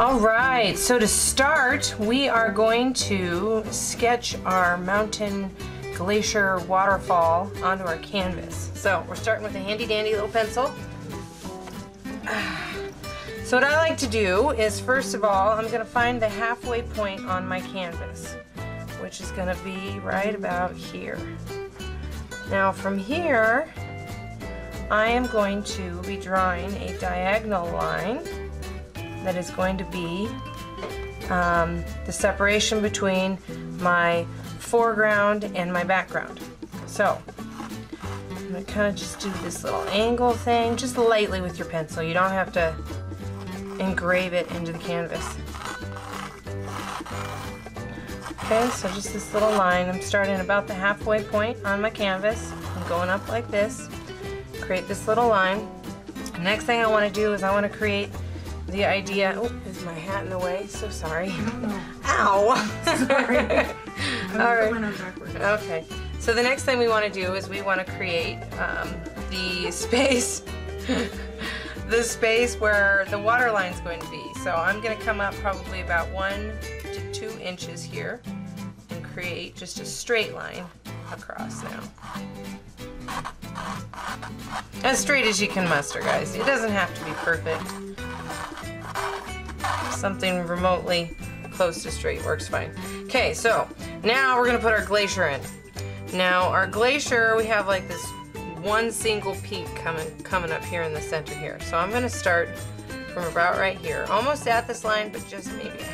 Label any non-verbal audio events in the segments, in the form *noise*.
All right, so to start, we are going to sketch our mountain glacier waterfall onto our canvas. So we're starting with a handy dandy little pencil. *sighs* So what I like to do is first of all, I'm gonna find the halfway point on my canvas, which is gonna be right about here. Now from here, I am going to be drawing a diagonal line that is going to be um, the separation between my foreground and my background. So I'm going to kind of just do this little angle thing, just lightly with your pencil. You don't have to engrave it into the canvas. Okay, so just this little line. I'm starting about the halfway point on my canvas. I'm going up like this. Create this little line. next thing I want to do is I want to create the idea. Oh, is my hat in the way? So sorry. Ow! *laughs* Sorry. *laughs* All right. Okay. So the next thing we want to do is we want to create um, the space, *laughs* the space where the water line is going to be. So I'm going to come up probably about one to two inches here create just a straight line across now. As straight as you can muster, guys. It doesn't have to be perfect. Something remotely close to straight works fine. Okay, so now we're gonna put our glacier in. Now our glacier, we have like this one single peak coming coming up here in the center here. So I'm gonna start from about right here, almost at this line, but just maybe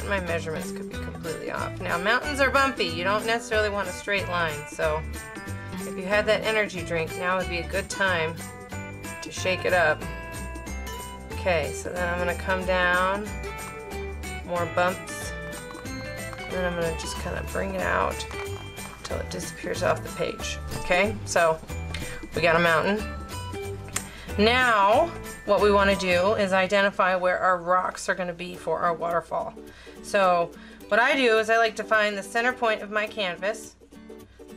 And my measurements could be completely off. Now mountains are bumpy. You don't necessarily want a straight line. So if you had that energy drink, now would be a good time to shake it up. Okay, so then I'm gonna come down, more bumps, and then I'm gonna just kind of bring it out until it disappears off the page. Okay, so we got a mountain. Now, what we wanna do is identify where our rocks are gonna be for our waterfall. So what I do is I like to find the center point of my canvas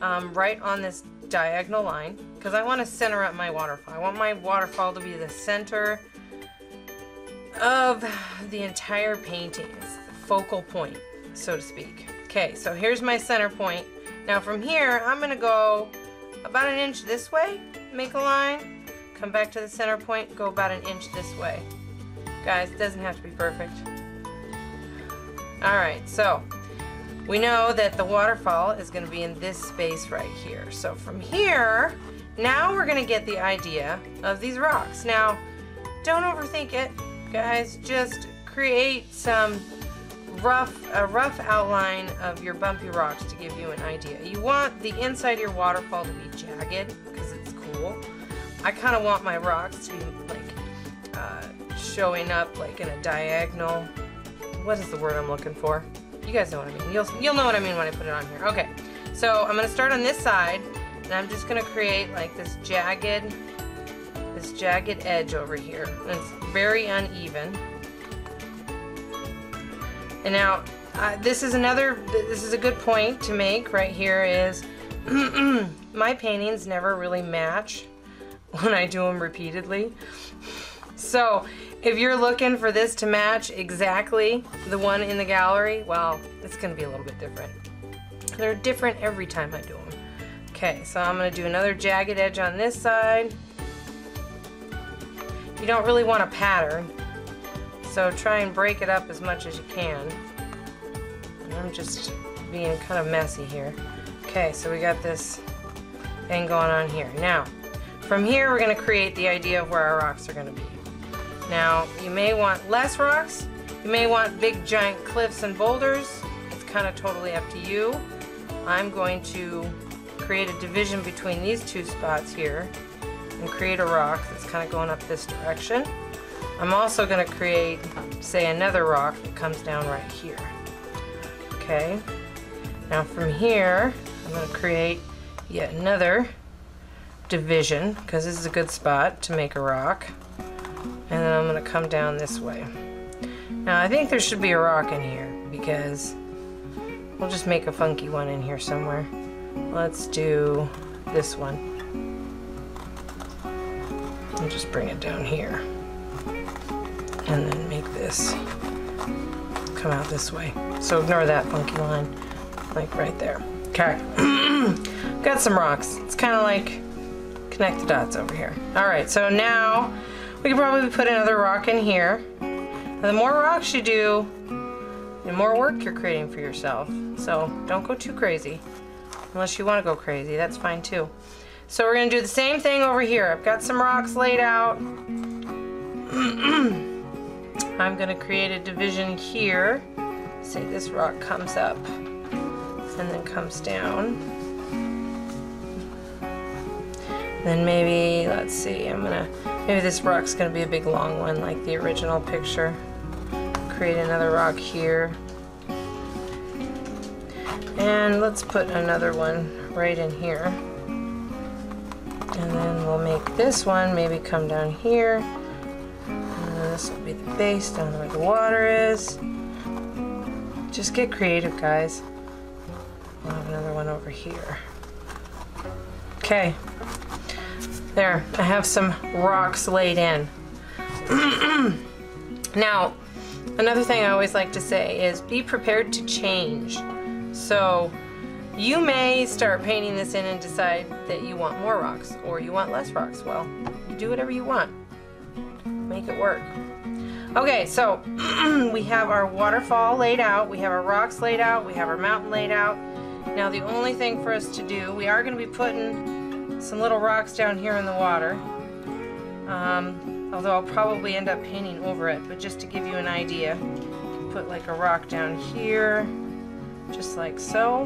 um, right on this diagonal line because I want to center up my waterfall. I want my waterfall to be the center of the entire painting. It's the focal point, so to speak. Okay, so here's my center point. Now from here, I'm gonna go about an inch this way, make a line, come back to the center point, go about an inch this way. Guys, it doesn't have to be perfect. All right, so we know that the waterfall is gonna be in this space right here. So from here, now we're gonna get the idea of these rocks. Now, don't overthink it guys. Just create some rough, a rough outline of your bumpy rocks to give you an idea. You want the inside of your waterfall to be jagged because it's cool. I kind of want my rocks to be like uh, showing up like in a diagonal. What is the word I'm looking for? You guys know what I mean. You'll, you'll know what I mean when I put it on here. Okay, so I'm going to start on this side and I'm just going to create like this jagged this jagged edge over here. And it's very uneven. And now, uh, this is another, this is a good point to make right here is *clears throat* my paintings never really match when I do them repeatedly. So if you're looking for this to match exactly the one in the gallery, well, it's gonna be a little bit different. They're different every time I do them. Okay, so I'm gonna do another jagged edge on this side. You don't really want a pattern, so try and break it up as much as you can. I'm just being kind of messy here. Okay, so we got this thing going on here. Now, from here we're going to create the idea of where our rocks are going to be. Now, you may want less rocks, you may want big giant cliffs and boulders. It's kind of totally up to you. I'm going to create a division between these two spots here and create a rock that's kind of going up this direction. I'm also going to create, say, another rock that comes down right here. Okay, now from here, I'm going to create yet another division, because this is a good spot to make a rock. And then I'm going to come down this way. Now I think there should be a rock in here, because we'll just make a funky one in here somewhere. Let's do this one and just bring it down here. And and then make this come out this way. So ignore that funky line, like right there. Okay, *clears throat* got some rocks. It's kind of like connect the dots over here. All right, so now we can probably put another rock in here. the more rocks you do, the more work you're creating for yourself. So don't go too crazy. Unless you want to go crazy, that's fine too. So we're going to do the same thing over here. I've got some rocks laid out. *clears throat* I'm going to create a division here. Say this rock comes up and then comes down. Then maybe, let's see, I'm gonna, maybe this rock's gonna be a big long one like the original picture. Create another rock here. And let's put another one right in here. And then we'll make this one maybe come down here. And this will be the base down where the water is. Just get creative, guys. We'll have another one over here. Okay. There, I have some rocks laid in. *clears throat* now, another thing I always like to say is be prepared to change. So, you may start painting this in and decide that you want more rocks or you want less rocks. Well, you do whatever you want. Make it work. Okay, so *clears throat* we have our waterfall laid out, we have our rocks laid out, we have our mountain laid out. Now the only thing for us to do, we are going to be putting some little rocks down here in the water. Um, although I'll probably end up painting over it, but just to give you an idea, put like a rock down here, just like so.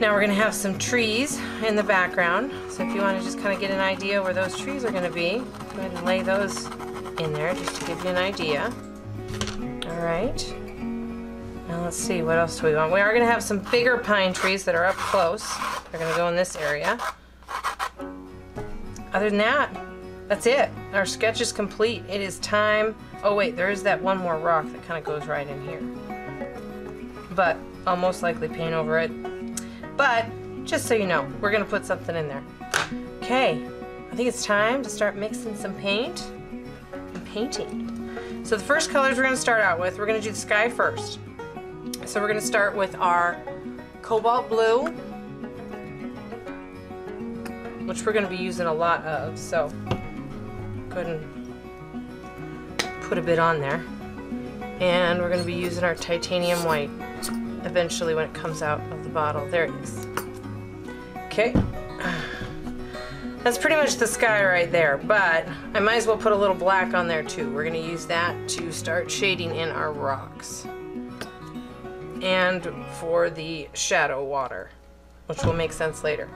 Now we're going to have some trees in the background, so if you want to just kind of get an idea where those trees are going to be, go ahead and lay those in there just to give you an idea. Alright. Now let's see, what else do we want? We are going to have some bigger pine trees that are up close. They're going to go in this area. Other than that, that's it. Our sketch is complete. It is time. Oh wait, there is that one more rock that kind of goes right in here. But I'll most likely paint over it. But just so you know, we're going to put something in there. Okay, I think it's time to start mixing some paint and painting. So the first colors we're going to start out with, we're going to do the sky first. So we're going to start with our cobalt blue, which we're going to be using a lot of. So go ahead and put a bit on there. And we're going to be using our titanium white eventually when it comes out of the bottle. There it is. Okay. *sighs* That's pretty much the sky right there, but I might as well put a little black on there too. We're gonna use that to start shading in our rocks. And for the shadow water, which will make sense later.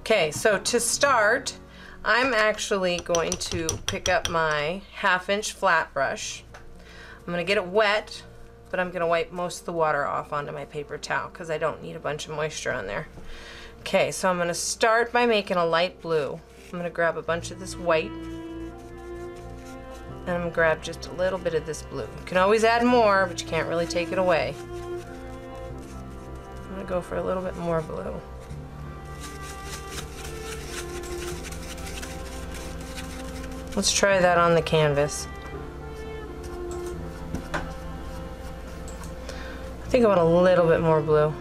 Okay, so to start, I'm actually going to pick up my half inch flat brush. I'm gonna get it wet, but I'm gonna wipe most of the water off onto my paper towel because I don't need a bunch of moisture on there. Okay, so I'm gonna start by making a light blue. I'm to grab a bunch of this white and I'm to grab just a little bit of this blue. You can always add more, but you can't really take it away. To go for a little bit more blue. Let's try that on the canvas. I think I want a little bit more blue.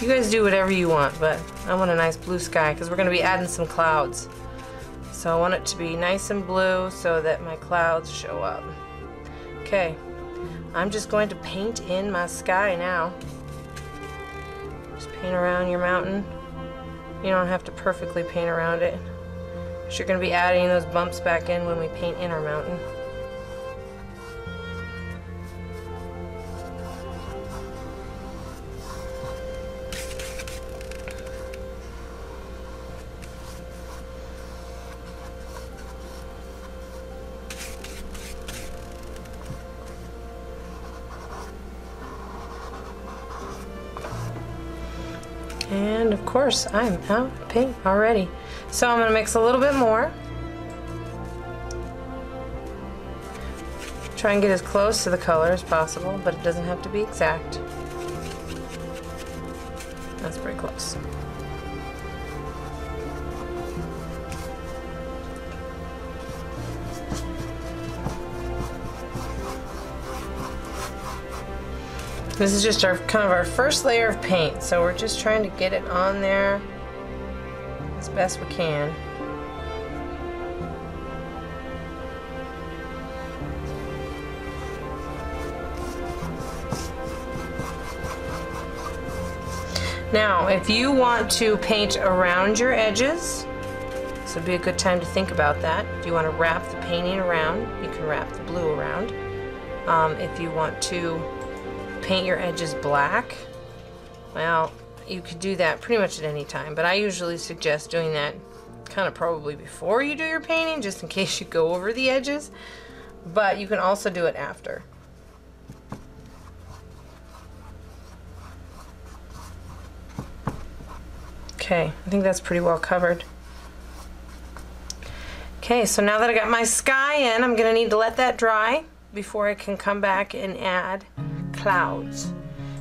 You guys do whatever you want, but I want a nice blue sky because we're going to be adding some clouds. So I want it to be nice and blue so that my clouds show up. Okay, I'm just going to paint in my sky now. Just paint around your mountain. You don't have to perfectly paint around it. You're going to be adding those bumps back in when we paint in our mountain. Of course, I'm out paint already. So I'm to mix a little bit more. Try and get as close to the color as possible, but it doesn't have to be exact. That's pretty close. This is just our kind of our first layer of paint, so we're just trying to get it on there as best we can. Now, if you want to paint around your edges, this would be a good time to think about that. If you want to wrap the painting around, you can wrap the blue around. Um, if you want to paint your edges black, well, you could do that pretty much at any time, but I usually suggest doing that kind of probably before you do your painting, just in *laughs* case you go over the edges, but you can also do it after. Okay, I think that's pretty well covered. Okay, so now that I got my sky in, I'm gonna need to let that dry before I can come back and add clouds.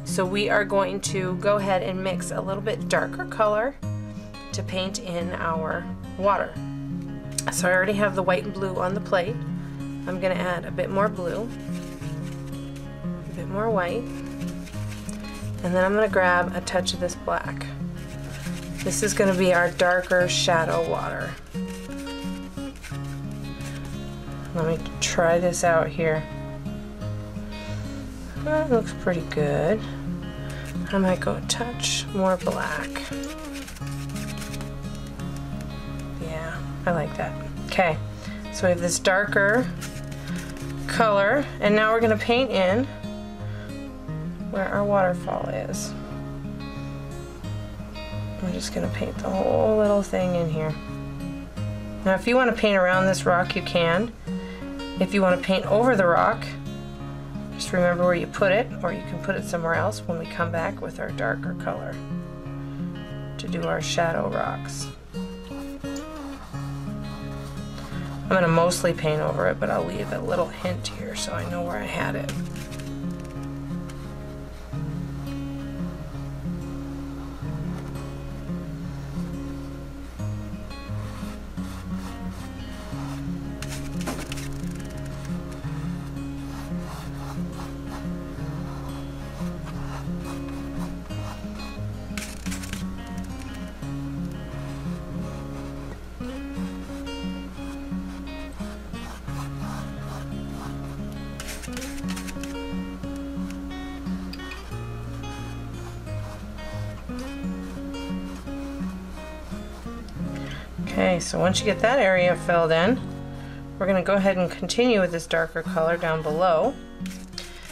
So we are going to go ahead and mix a little bit darker color to paint in our water. So I already have the white and blue on the plate. I'm gonna add a bit more blue, a bit more white, and then I'm gonna grab a touch of this black. This is going to be our darker shadow water. Let me try this out here. That looks pretty good. I might go a touch more black. Yeah, I like that. Okay, so we have this darker color, and now we're to paint in where our waterfall is. I'm just to paint the whole little thing in here. Now if you want to paint around this rock you can. If you want to paint over the rock, just remember where you put it or you can put it somewhere else when we come back with our darker color to do our shadow rocks. I'm going to mostly paint over it, but I'll leave a little hint here so I know where I had it. Okay, so once you get that area filled in, we're going to go ahead and continue with this darker color down below.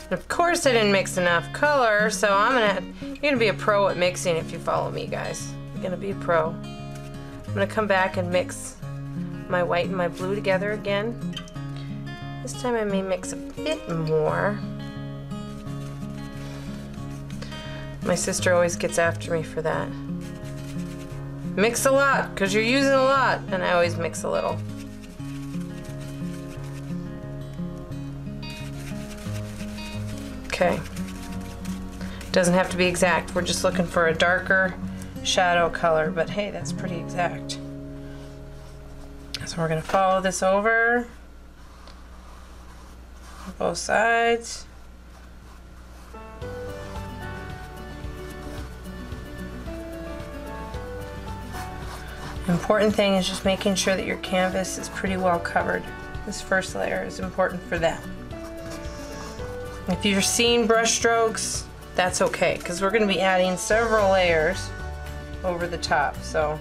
And of course I didn't mix enough color, so I'm gonna, you're gonna be a pro at mixing if you follow me guys. You're gonna be a pro. I'm gonna come back and mix my white and my blue together again. This time I may mix a bit more. My sister always gets after me for that. Mix a lot, because you're using a lot, and I always mix a little. Okay. Doesn't have to be exact. We're just looking for a darker shadow color, but hey, that's pretty exact. So we're to follow this over both sides. Important thing is just making sure that your canvas is pretty well covered. This first layer is important for that. If you're seeing brush strokes, that's okay, because we're going to be adding several layers over the top, so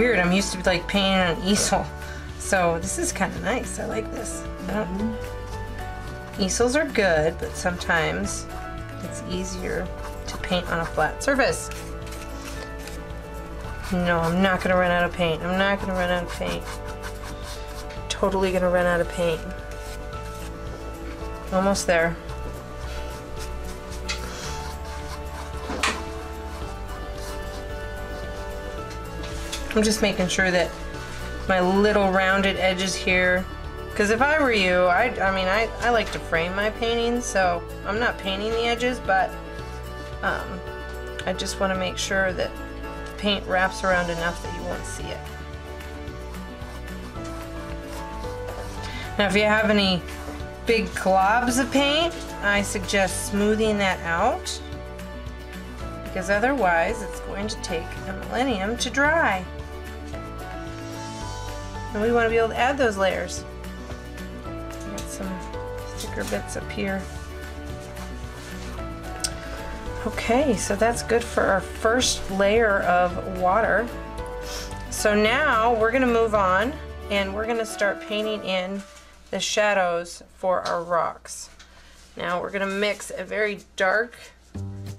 weird, I'm used to like painting on easel. So this is kind of nice, I like this. Easels are good, but sometimes it's easier to paint on a flat surface. No, I'm not gonna run out of paint. I'm not gonna run out of paint. Totally gonna run out of paint. Almost there. I'm just making sure that my little rounded edges here. Because if I were you, I, I mean, I, I like to frame my paintings, so I'm not painting the edges, but um, I just want to make sure that the paint wraps around enough that you won't see it. Now if you have any big globs of paint, I suggest smoothing that out because otherwise it's going to take a millennium to dry. And we want to be able to add those layers. Got some thicker bits up here. Okay, so that's good for our first layer of water. So now we're going to move on and we're going to start painting in the shadows for our rocks. Now we're going to mix a very dark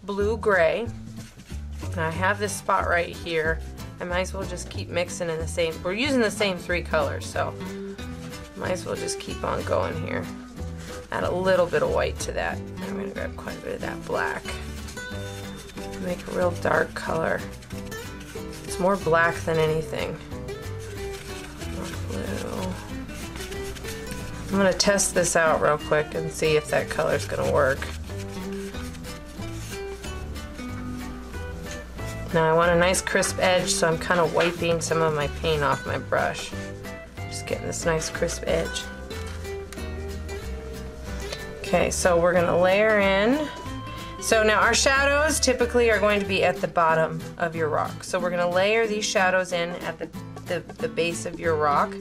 blue-gray. And I have this spot right here. I might as well just keep mixing in the same, we're using the same three colors, so might as well just keep on going here. Add a little bit of white to that. I'm gonna grab quite a bit of that black. Make a real dark color. It's more black than anything. I'm gonna test this out real quick and see if that color's gonna work. Now I want a nice crisp edge, so I'm kind of wiping some of my paint off my brush. Just getting this nice crisp edge. Okay, so we're gonna layer in. So now our shadows typically are going to be at the bottom of your rock. So we're gonna layer these shadows in at the, the, the base of your rock.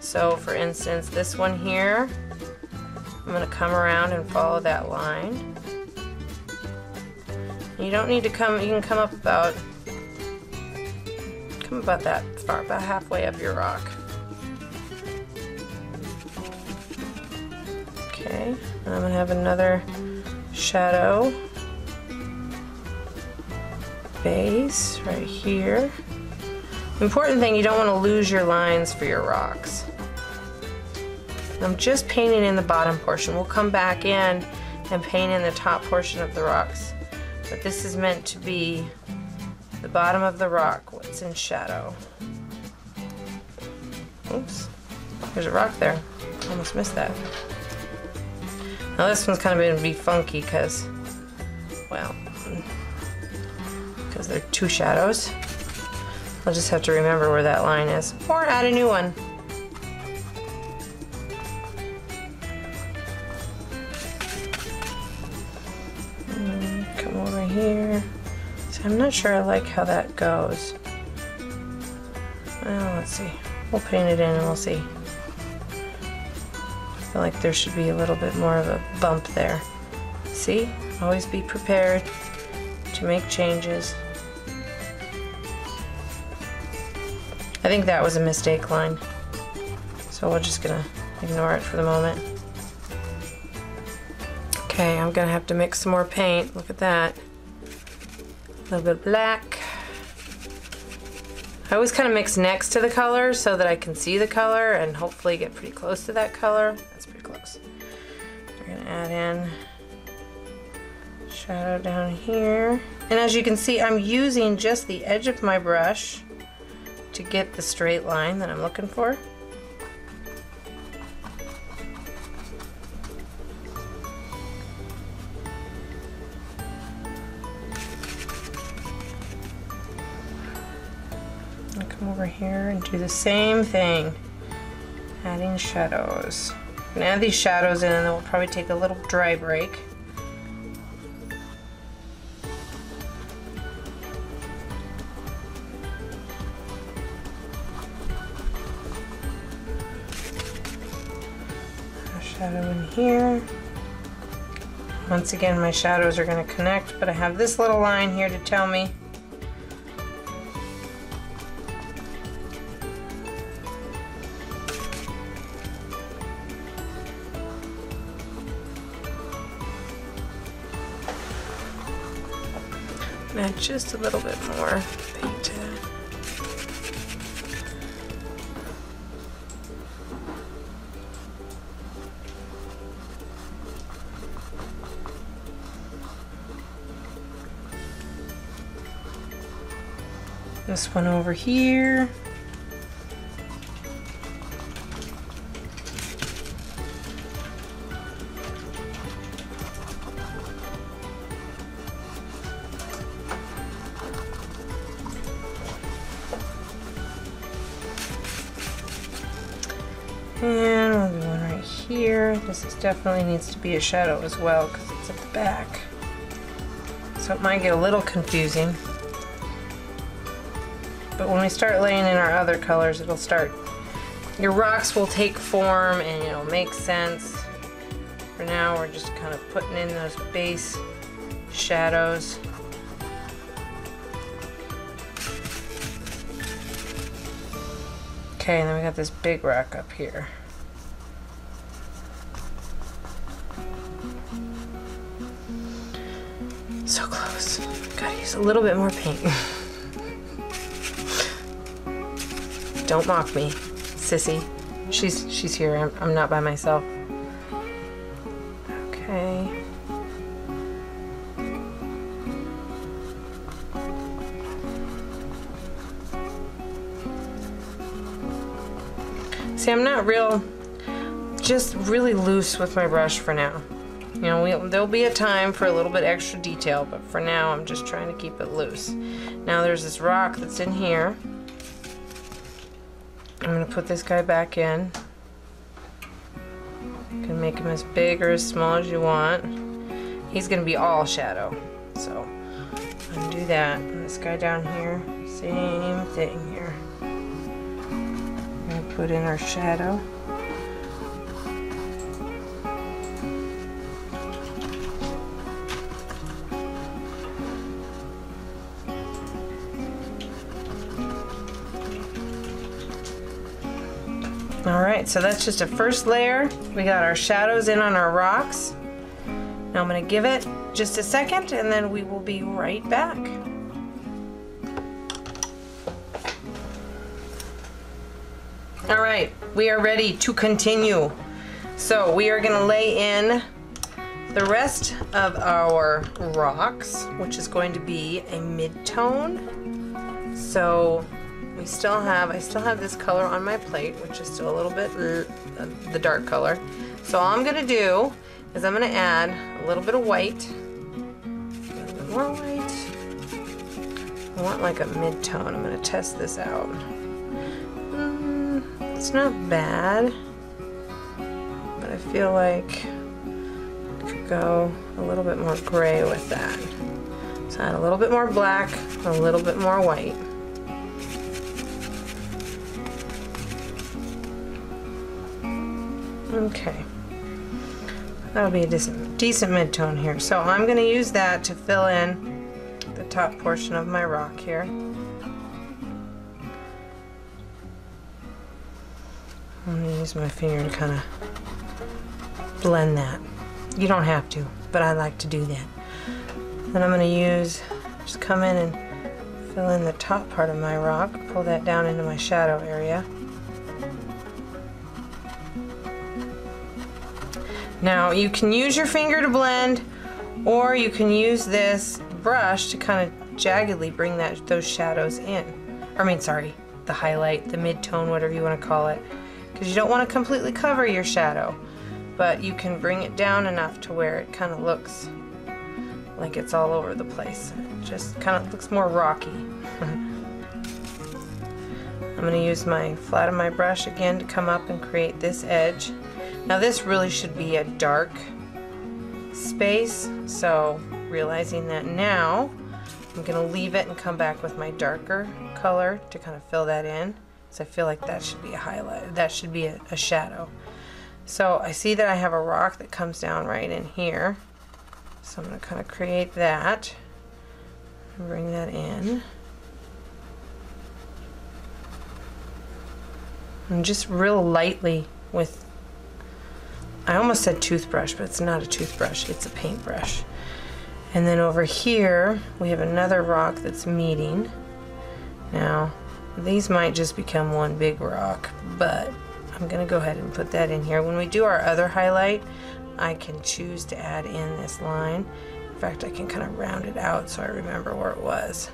So for instance, this one here, I'm gonna come around and follow that line. You don't need to come, you can come up about, come about that far, about halfway up your rock. Okay, I'm gonna have another shadow base right here. Important thing, you don't want to lose your lines for your rocks. I'm just painting in the bottom portion. We'll come back in and paint in the top portion of the rocks. But this is meant to be the bottom of the rock, what's in shadow. Oops, there's a rock there. Almost missed that. Now this one's kind of going to be funky because, well, mm, because there are two shadows. I'll just have to remember where that line is, or add a new one. Here. So I'm not sure I like how that goes. Well, let's see. We'll paint it in and we'll see. I feel like there should be a little bit more of a bump there. See? Always be prepared to make changes. I think that was a mistake line. So we're just gonna ignore it for the moment. Okay, I'm gonna have to mix some more paint. Look at that A little bit of black. I always kind of mix next to the color so that I can see the color and hopefully get pretty close to that color. That's pretty close. We're gonna add in shadow down here. And as you can see, I'm using just the edge of my brush to get the straight line that I'm looking for. Over here and do the same thing. Adding shadows. I'm gonna add these shadows in and then we'll probably take a little dry break. shadow in here. Once again, my shadows are going to connect, but I have this little line here to tell me just a little bit more paint to. This one over here. Definitely needs to be a shadow as well because it's at the back. So it might get a little confusing. But when we start laying in our other colors, it'll start, your rocks will take form and it'll make sense. For now, we're just kind of putting in those base shadows. Okay, and then we got this big rock up here. Little bit more paint. Don't mock me, sissy. She's she's here. I'm, I'm not by myself. Okay. See, I'm not real, just really loose with my brush for now. You know, we, there'll be a time for a little bit extra detail, but for now I'm just trying to keep it loose. Now there's this rock that's in here. I'm gonna put this guy back in. You can make him as big or as small as you want. He's gonna be all shadow, so undo that. And this guy down here, same thing here put in our shadow. Right, so that's just a first layer. We got our shadows in on our rocks. Now I'm gonna give it just a second and then we will be right back. All right, we are ready to continue. So we are gonna lay in the rest of our rocks, which is going to be a mid-tone. So we still have, I still have this color on my plate, which is still a little bit uh, the dark color. So all I'm gonna do is I'm gonna add a little bit of white, a little bit more white. I want like a mid-tone. I'm gonna test this out. It's not bad, but I feel like I could go a little bit more gray with that. So add a little bit more black, a little bit more white. Okay. That'll be a decent, decent mid-tone here. So I'm going to use that to fill in the top portion of my rock here. I'm going to use my finger to kind of blend that. You don't have to, but I like to do that. Then I'm going to use, just come in and fill in the top part of my rock, pull that down into my shadow area. Now you can use your finger to blend or you can use this brush to kind of jaggedly bring that those shadows in. I mean, sorry, the highlight, the mid-tone, whatever you want to call it. Because you don't want to completely cover your shadow but you can bring it down enough to where it kind of looks like it's all over the place. It just kind of looks more rocky. *laughs* I'm going to use my flat of my brush again to come up and create this edge now this really should be a dark space so realizing that now I'm going to leave it and come back with my darker color to kind of fill that in so I feel like that should be a highlight. That should be a, a shadow. So I see that I have a rock that comes down right in here. So I'm going to kind of create that. Bring that in. And just real lightly with, I almost said toothbrush, but it's not a toothbrush, it's a paintbrush. And then over here, we have another rock that's meeting. Now, these might just become one big rock, but I'm gonna go ahead and put that in here. When we do our other highlight, I can choose to add in this line. In fact, I can kind of round it out so I remember where it was.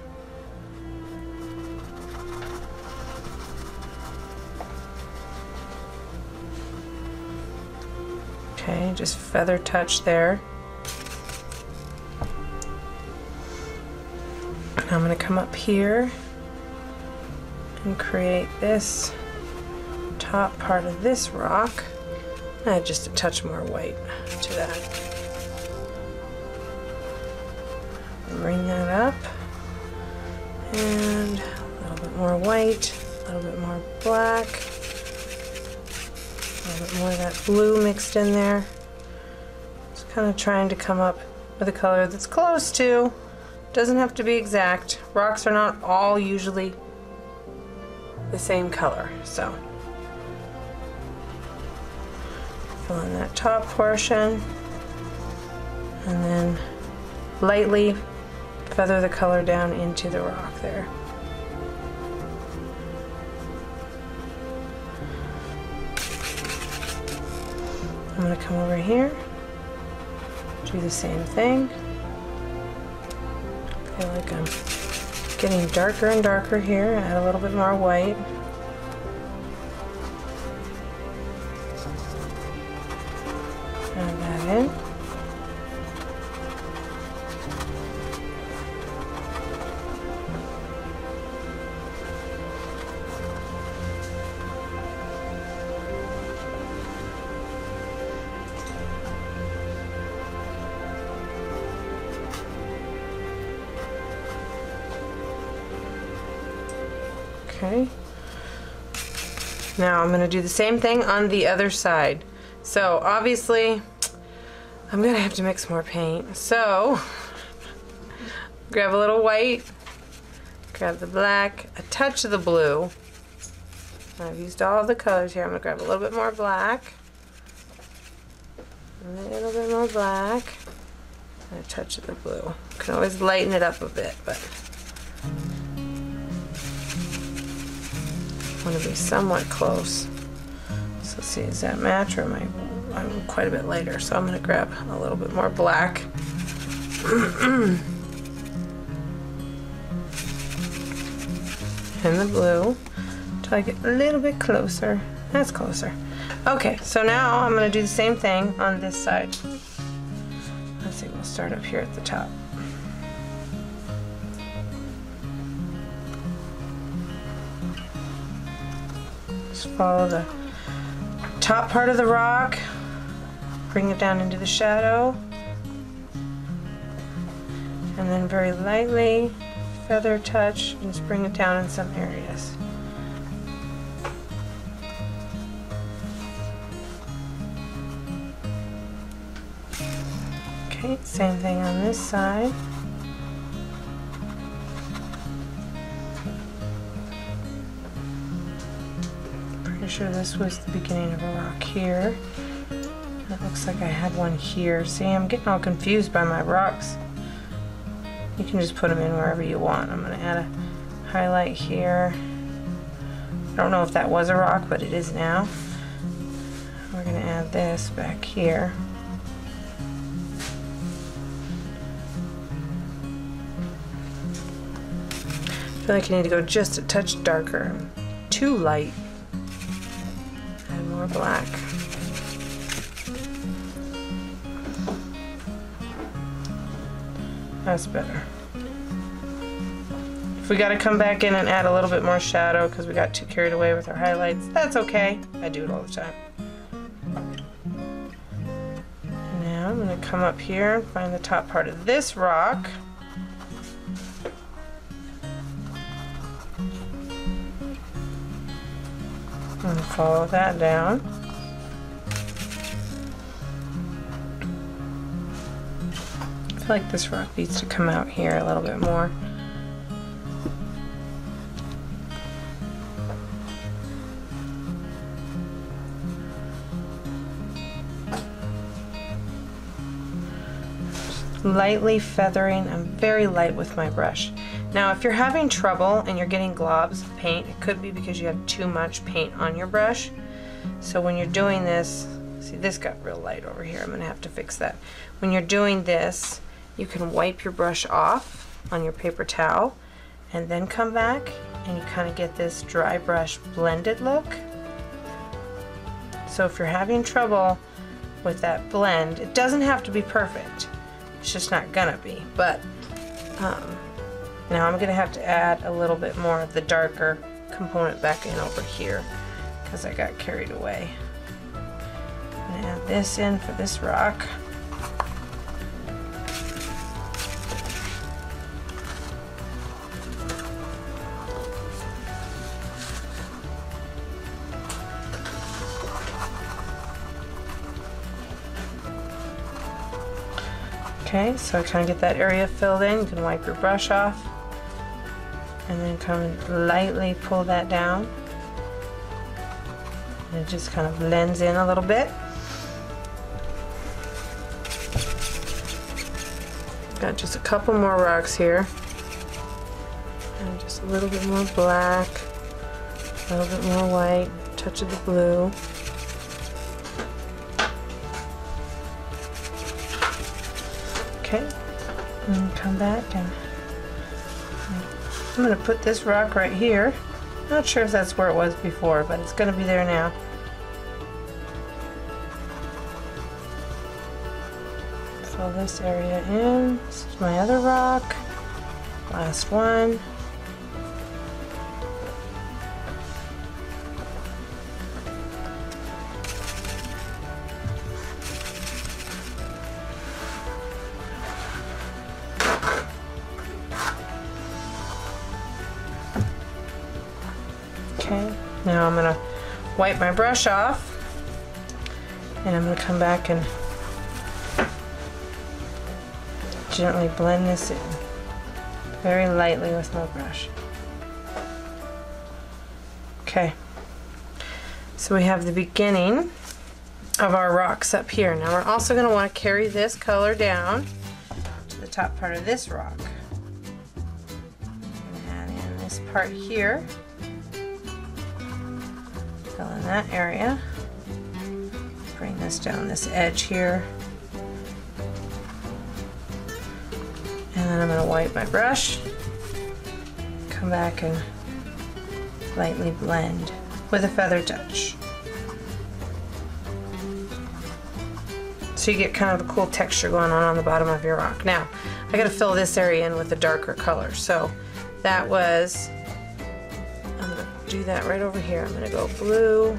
Okay, just feather touch there. And I'm gonna come up here and create this top part of this rock. Add just a touch more white to that. Bring that up. And a little bit more white, a little bit more black, a little bit more of that blue mixed in there. Just kind of trying to come up with a color that's close to, doesn't have to be exact. Rocks are not all usually the same color, so. Fill in that top portion and then lightly feather the color down into the rock there. I'm to come over here, do the same thing. I feel like I'm getting darker and darker here, add a little bit more white. Now I'm going to do the same thing on the other side. So obviously, I'm going to have to mix more paint. So, *laughs* grab a little white, grab the black, a touch of the blue. I've used all the colors here. I'm going to grab a little bit more black, a little bit more black, and a touch of the blue. Can always lighten it up a bit, but want to be somewhat close. So let's see, is that match or am I, I'm quite a bit later, so I'm going to grab a little bit more black. *clears throat* and the blue until I get a little bit closer. That's closer. Okay, so now I'm going to do the same thing on this side. Let's see, we'll start up here at the top. Just follow the top part of the rock, bring it down into the shadow, and then very lightly feather touch and just bring it down in some areas. Okay, same thing on this side. Pretty sure this was the beginning of a rock here. It looks like I had one here. See, I'm getting all confused by my rocks. You can just put them in wherever you want. I'm going to add a highlight here. I don't know if that was a rock, but it is now. We're going to add this back here. I feel like I need to go just a touch darker. Too light more black. That's better. If we got to come back in and add a little bit more shadow because we got too carried away with our highlights, that's okay. I do it all the time. Now I'm going to come up here and find the top part of this rock. Follow that down. I feel like this rock needs to come out here a little bit more. lightly feathering. I'm very light with my brush. Now if you're having trouble and you're getting globs of paint, it could be because you have too much paint on your brush. So when you're doing this, see this got real light over here, I'm going to have to fix that. When you're doing this, you can wipe your brush off on your paper towel and then come back and you kind of get this dry brush blended look. So if you're having trouble with that blend, it doesn't have to be perfect. It's just not gonna be, but um, now I'm going to have to add a little bit more of the darker component back in over here because I got carried away. I'm gonna add this in for this rock. Okay, so kind of get that area filled in. You can wipe your brush off and then come and lightly pull that down. And it just kind of blends in a little bit. Got just a couple more rocks here. And just a little bit more black, a little bit more white, touch of the blue. Okay, and come back and I'm going to put this rock right here. Not sure if that's where it was before, but it's going to be there now. Fill this area in. This is my other rock. Last one. Wipe my brush off and I'm gonna come back and gently blend this in very lightly with my brush. Okay, so we have the beginning of our rocks up here. Now we're also gonna wanna carry this color down to the top part of this rock. Add in this part here that area. Bring this down this edge here. And then I'm going to wipe my brush, come back and lightly blend with a feather touch. So you get kind of a cool texture going on on the bottom of your rock. Now, I got to fill this area in with a darker color. So that was do that right over here. I'm gonna go blue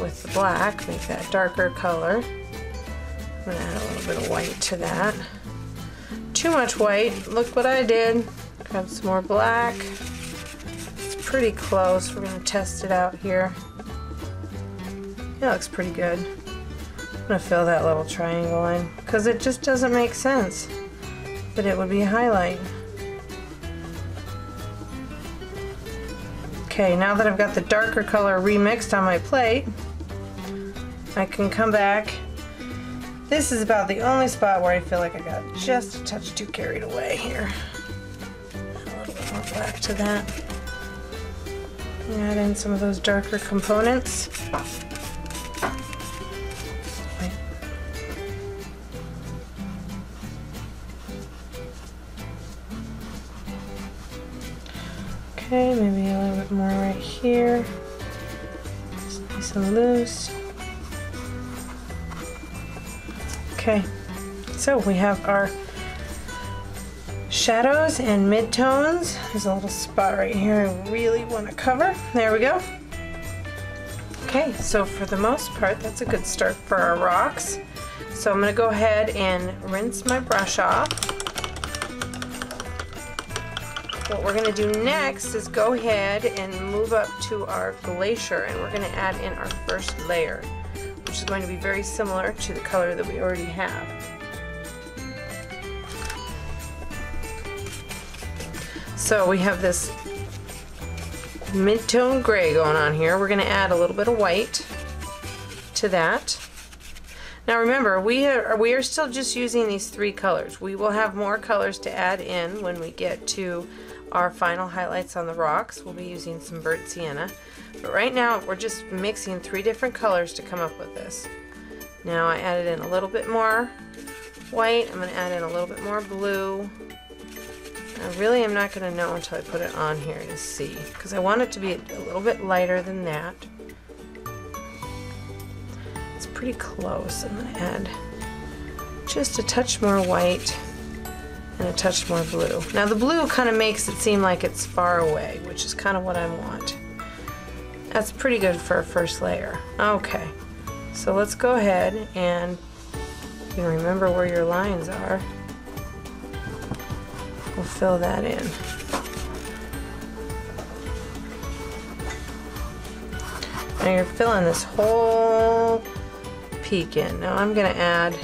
with the black, make that darker color. I'm gonna add a little bit of white to that. Too much white, look what I did. Grab some more black. It's pretty close, we're gonna test it out here. It looks pretty good. I'm gonna fill that little triangle in because it just doesn't make sense that it would be a highlight. Okay, now that I've got the darker color remixed on my plate, I can come back. This is about the only spot where I feel like I got just a touch too carried away here. A little bit more black to that. Add in some of those darker components. Okay, maybe a little bit more right here. Just nice and loose. Okay, so we have our shadows and midtones. There's a little spot right here I really want to cover. There we go. Okay, so for the most part, that's a good start for our rocks. So I'm going to go ahead and rinse my brush off. What we're going to do next is go ahead and move up to our glacier and we're going to add in our first layer, which is going to be very similar to the color that we already have. So we have this mid-tone gray going on here. We're going to add a little bit of white to that. Now remember, we are, we are still just using these three colors. We will have more colors to add in when we get to our final highlights on the rocks. We'll be using some burnt sienna. But right now we're just mixing three different colors to come up with this. Now I added in a little bit more white. I'm going to add in a little bit more blue. I really am not going to know until I put it on here to see because I want it to be a little bit lighter than that. It's pretty close. I'm going to add just a touch more white and a touch more blue. Now the blue kind of makes it seem like it's far away, which is kind of what I want. That's pretty good for a first layer. Okay, so let's go ahead and you remember where your lines are. We'll fill that in. Now you're filling this whole peak in. Now I'm gonna add,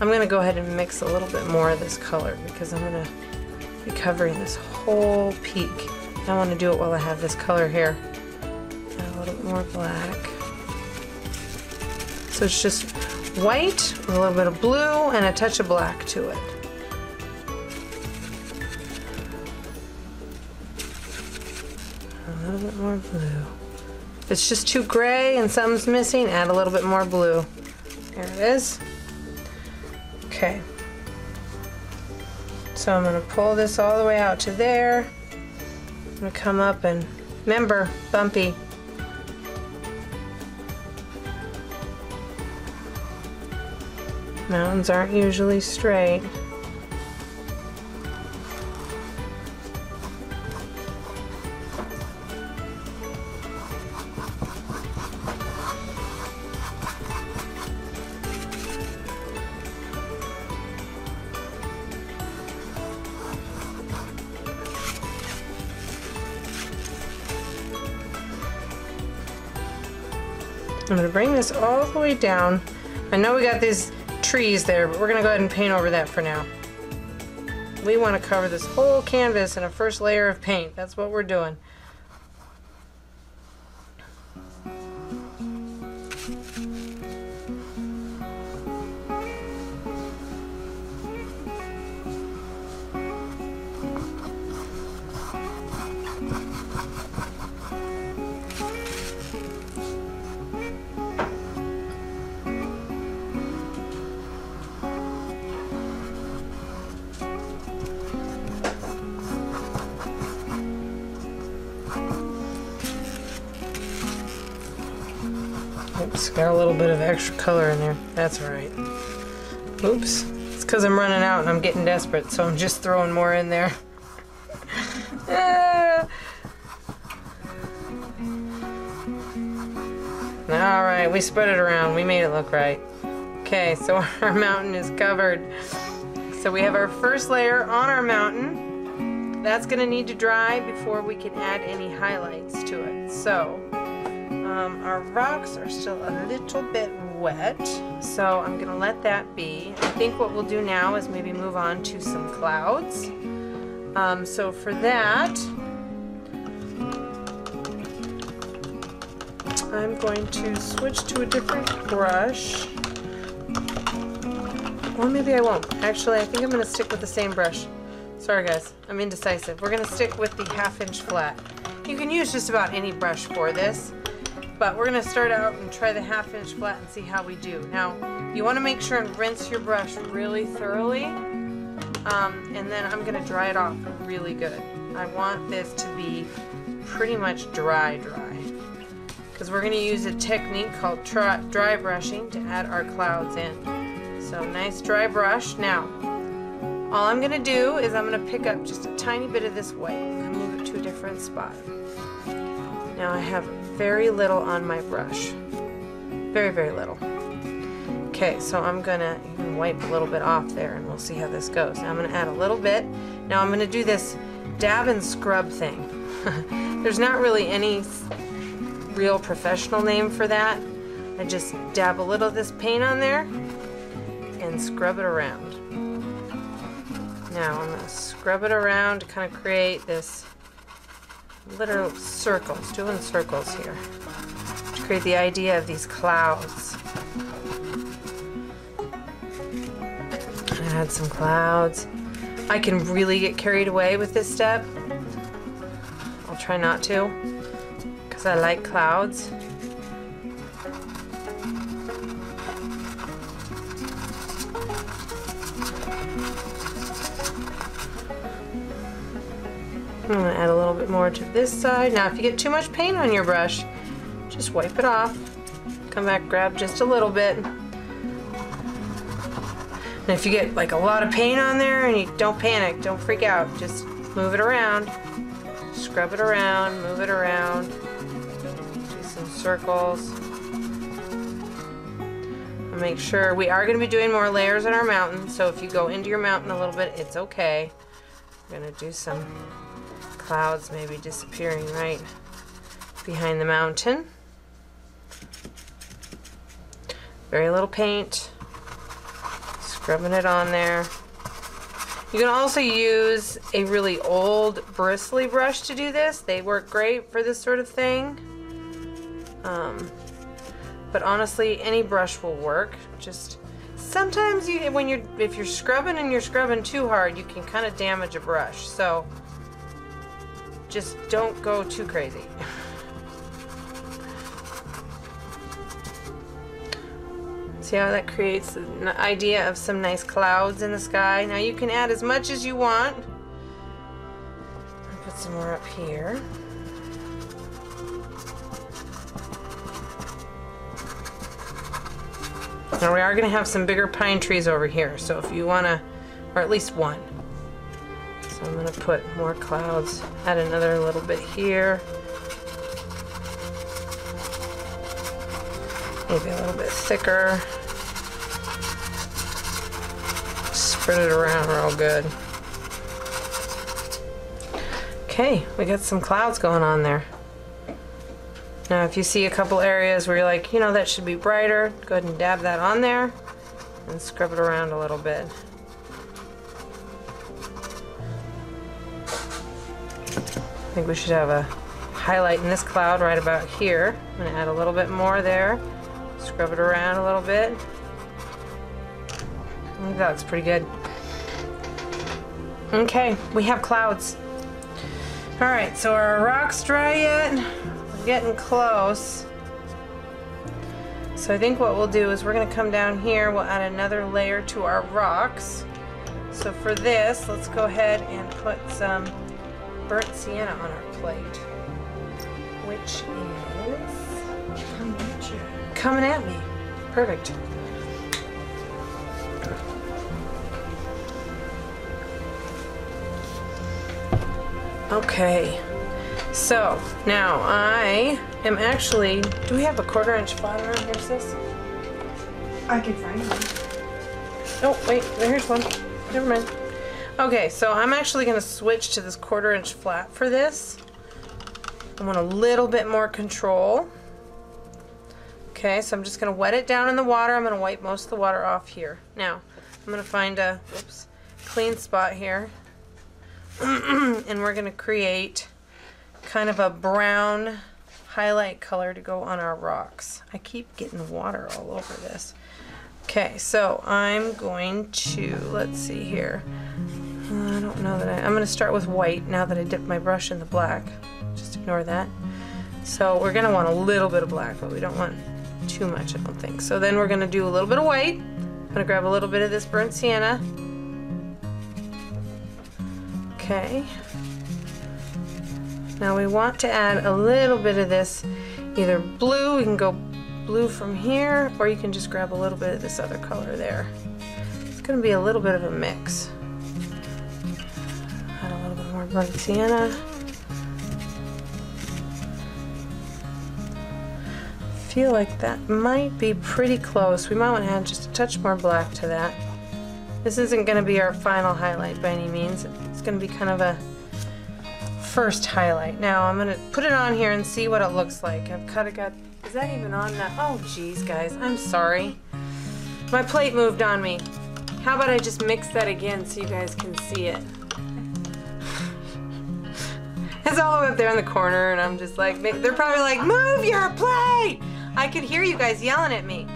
I'm gonna go ahead and mix a little bit more of this color because I'm gonna be covering this whole peak. I wanna do it while I have this color here. Add a little bit more black. So it's just white a little bit of blue and a touch of black to it. A little bit more blue. If it's just too gray and something's missing, add a little bit more blue. There it is. Okay. So I'm going to pull this all the way out to there. I'm going to come up and, remember, bumpy. Mountains aren't usually straight. Bring this all the way down. I know we got these trees there, but we're going to go ahead and paint over that for now. We want to cover this whole canvas in a first layer of paint. That's what we're doing. Got a little bit of extra color in there. That's alright. Oops. It's because I'm running out and I'm getting desperate, so I'm just throwing more in there. *laughs* Ah. Alright, we spread it around. We made it look right. Okay, so *laughs* our mountain is covered. So we have our first layer on our mountain. That's going to need to dry before we can add any highlights to it. So um, our rocks are still a little bit wet, so I'm going to let that be. I think what we'll do now is maybe move on to some clouds. Um, so for that, I'm going to switch to a different brush. Or maybe I won't. Actually, I think I'm going to stick with the same brush. Sorry guys, I'm indecisive. We're going to stick with the half inch flat. You can use just about any brush for this. But we're gonna start out and try the half inch flat and see how we do. Now, you wanna make sure and rinse your brush really thoroughly. Um, and then I'm gonna dry it off really good. I want this to be pretty much dry dry. Because we're gonna use a technique called dry brushing to add our clouds in. So nice dry brush. Now, all I'm gonna do is I'm gonna pick up just a tiny bit of this white and move it to a different spot. Now I have very little on my brush. Very, very little. Okay, so I'm gonna wipe a little bit off there and we'll see how this goes. Now I'm gonna add a little bit. Now I'm gonna do this dab and scrub thing. *laughs* There's not really any real professional name for that. I just dab a little of this paint on there and scrub it around. Now I'm gonna scrub it around to kind of create this little circles, doing circles here to create the idea of these clouds. Add some clouds. I can really get carried away with this step. I'll try not to because I like clouds. I'm to add a little bit more to this side. Now if you get too much paint on your brush, just wipe it off. Come back, grab just a little bit. And if you get like a lot of paint on there and you don't panic, don't freak out. Just move it around. Scrub it around, move it around. Do some circles. Make sure we are going to be doing more layers in our mountain, so if you go into your mountain a little bit, it's okay. I'm going to do some clouds maybe disappearing right behind the mountain. Very little paint. Scrubbing it on there. You can also use a really old bristly brush to do this. They work great for this sort of thing. Um, but honestly, any brush will work. Just sometimes you, when you're, if you're scrubbing and you're scrubbing too hard, you can kind of damage a brush. So just don't go too crazy. See how that creates an idea of some nice clouds in the sky? Now you can add as much as you want. Put some more up here. Now we are going to have some bigger pine trees over here, so if you want to, or at least one. So I'm going to put more clouds, add another little bit here. Maybe a little bit thicker. Spread it around real good. Okay, we got some clouds going on there. Now if you see a couple areas where you're like, you know, that should be brighter, go ahead and dab that on there and scrub it around a little bit. Think we should have a highlight in this cloud right about here. I'm going to add a little bit more there. Scrub it around a little bit. I think that looks pretty good. Okay, we have clouds. Alright, so our rock's dry yet? We're getting close. So I think what we'll do is we're to come down here, we'll add another layer to our rocks. So for this, let's go ahead and put some burnt sienna on our plate, which is coming at me. Perfect. Okay. So now I am actually. Do we have a quarter inch flat around here, sis? I can find one. Oh wait, here's one. Never mind. Okay, so I'm actually going to switch to this quarter inch flat for this. I want a little bit more control. Okay, so I'm just going to wet it down in the water. I'm going to wipe most of the water off here. Now, I'm going to find a clean spot here. *clears throat* and we're going to create kind of a brown highlight color to go on our rocks. I keep getting water all over this. Okay, so I'm going to, let's see here. Uh, I don't know that I, I'm going to start with white now that I dipped my brush in the black. Just ignore that. So we're going to want a little bit of black, but we don't want too much, I don't think. So then we're going to do a little bit of white. I'm going to grab a little bit of this burnt sienna. Okay, now we want to add a little bit of this, either blue, we can go blue from here, or you can just grab a little bit of this other color there. It's going to be a little bit of a mix. Add a little bit more burnt sienna. feel like that might be pretty close. We might want to add just a touch more black to that. This isn't going to be our final highlight by any means. It's going to be kind of a first highlight. Now I'm gonna put it on here and see what it looks like. I've cut it got, is that even on that? Oh geez guys, I'm sorry. My plate moved on me. How about I just mix that again so you guys can see it? *laughs* it's all the way up there in the corner and I'm just like, they're probably like, move your plate! I could hear you guys yelling at me.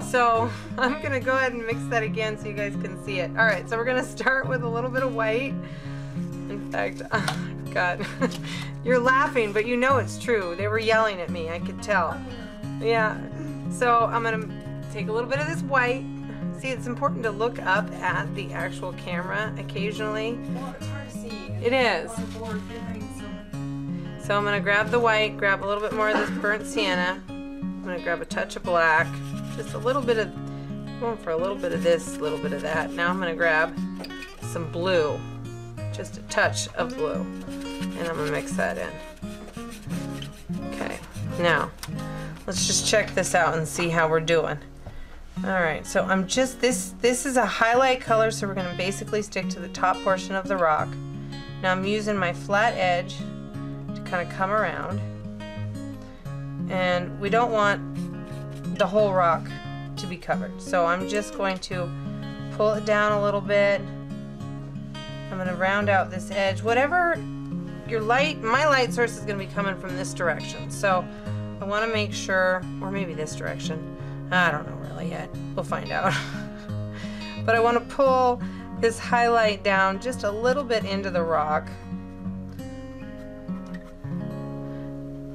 So *laughs* I'm gonna go ahead and mix that again so you guys can see it. All right, so we're gonna start with a little bit of white. In fact, *laughs* oh, God. *laughs* You're laughing, but you know it's true. They were yelling at me. I could tell. Yeah. So I'm to take a little bit of this white. See, it's important to look up at the actual camera occasionally. It's. It is. So I'm to grab the white, grab a little bit more of this burnt sienna. I'm to grab a touch of black. Just a little bit of, going for a little bit of this, a little bit of that. Now I'm to grab some blue. Just a touch of blue and I'm gonna mix that in. Okay, now let's just check this out and see how we're doing. All right, so I'm just, this, this is a highlight color, so we're gonna basically stick to the top portion of the rock. Now I'm using my flat edge to kind of come around. And we don't want the whole rock to be covered. So I'm just going to pull it down a little bit. I'm gonna round out this edge. Whatever your light, my light source is gonna be coming from this direction. So I wanna make sure, or maybe this direction. I don't know really yet. We'll find out. *laughs* but I wanna pull this highlight down just a little bit into the rock.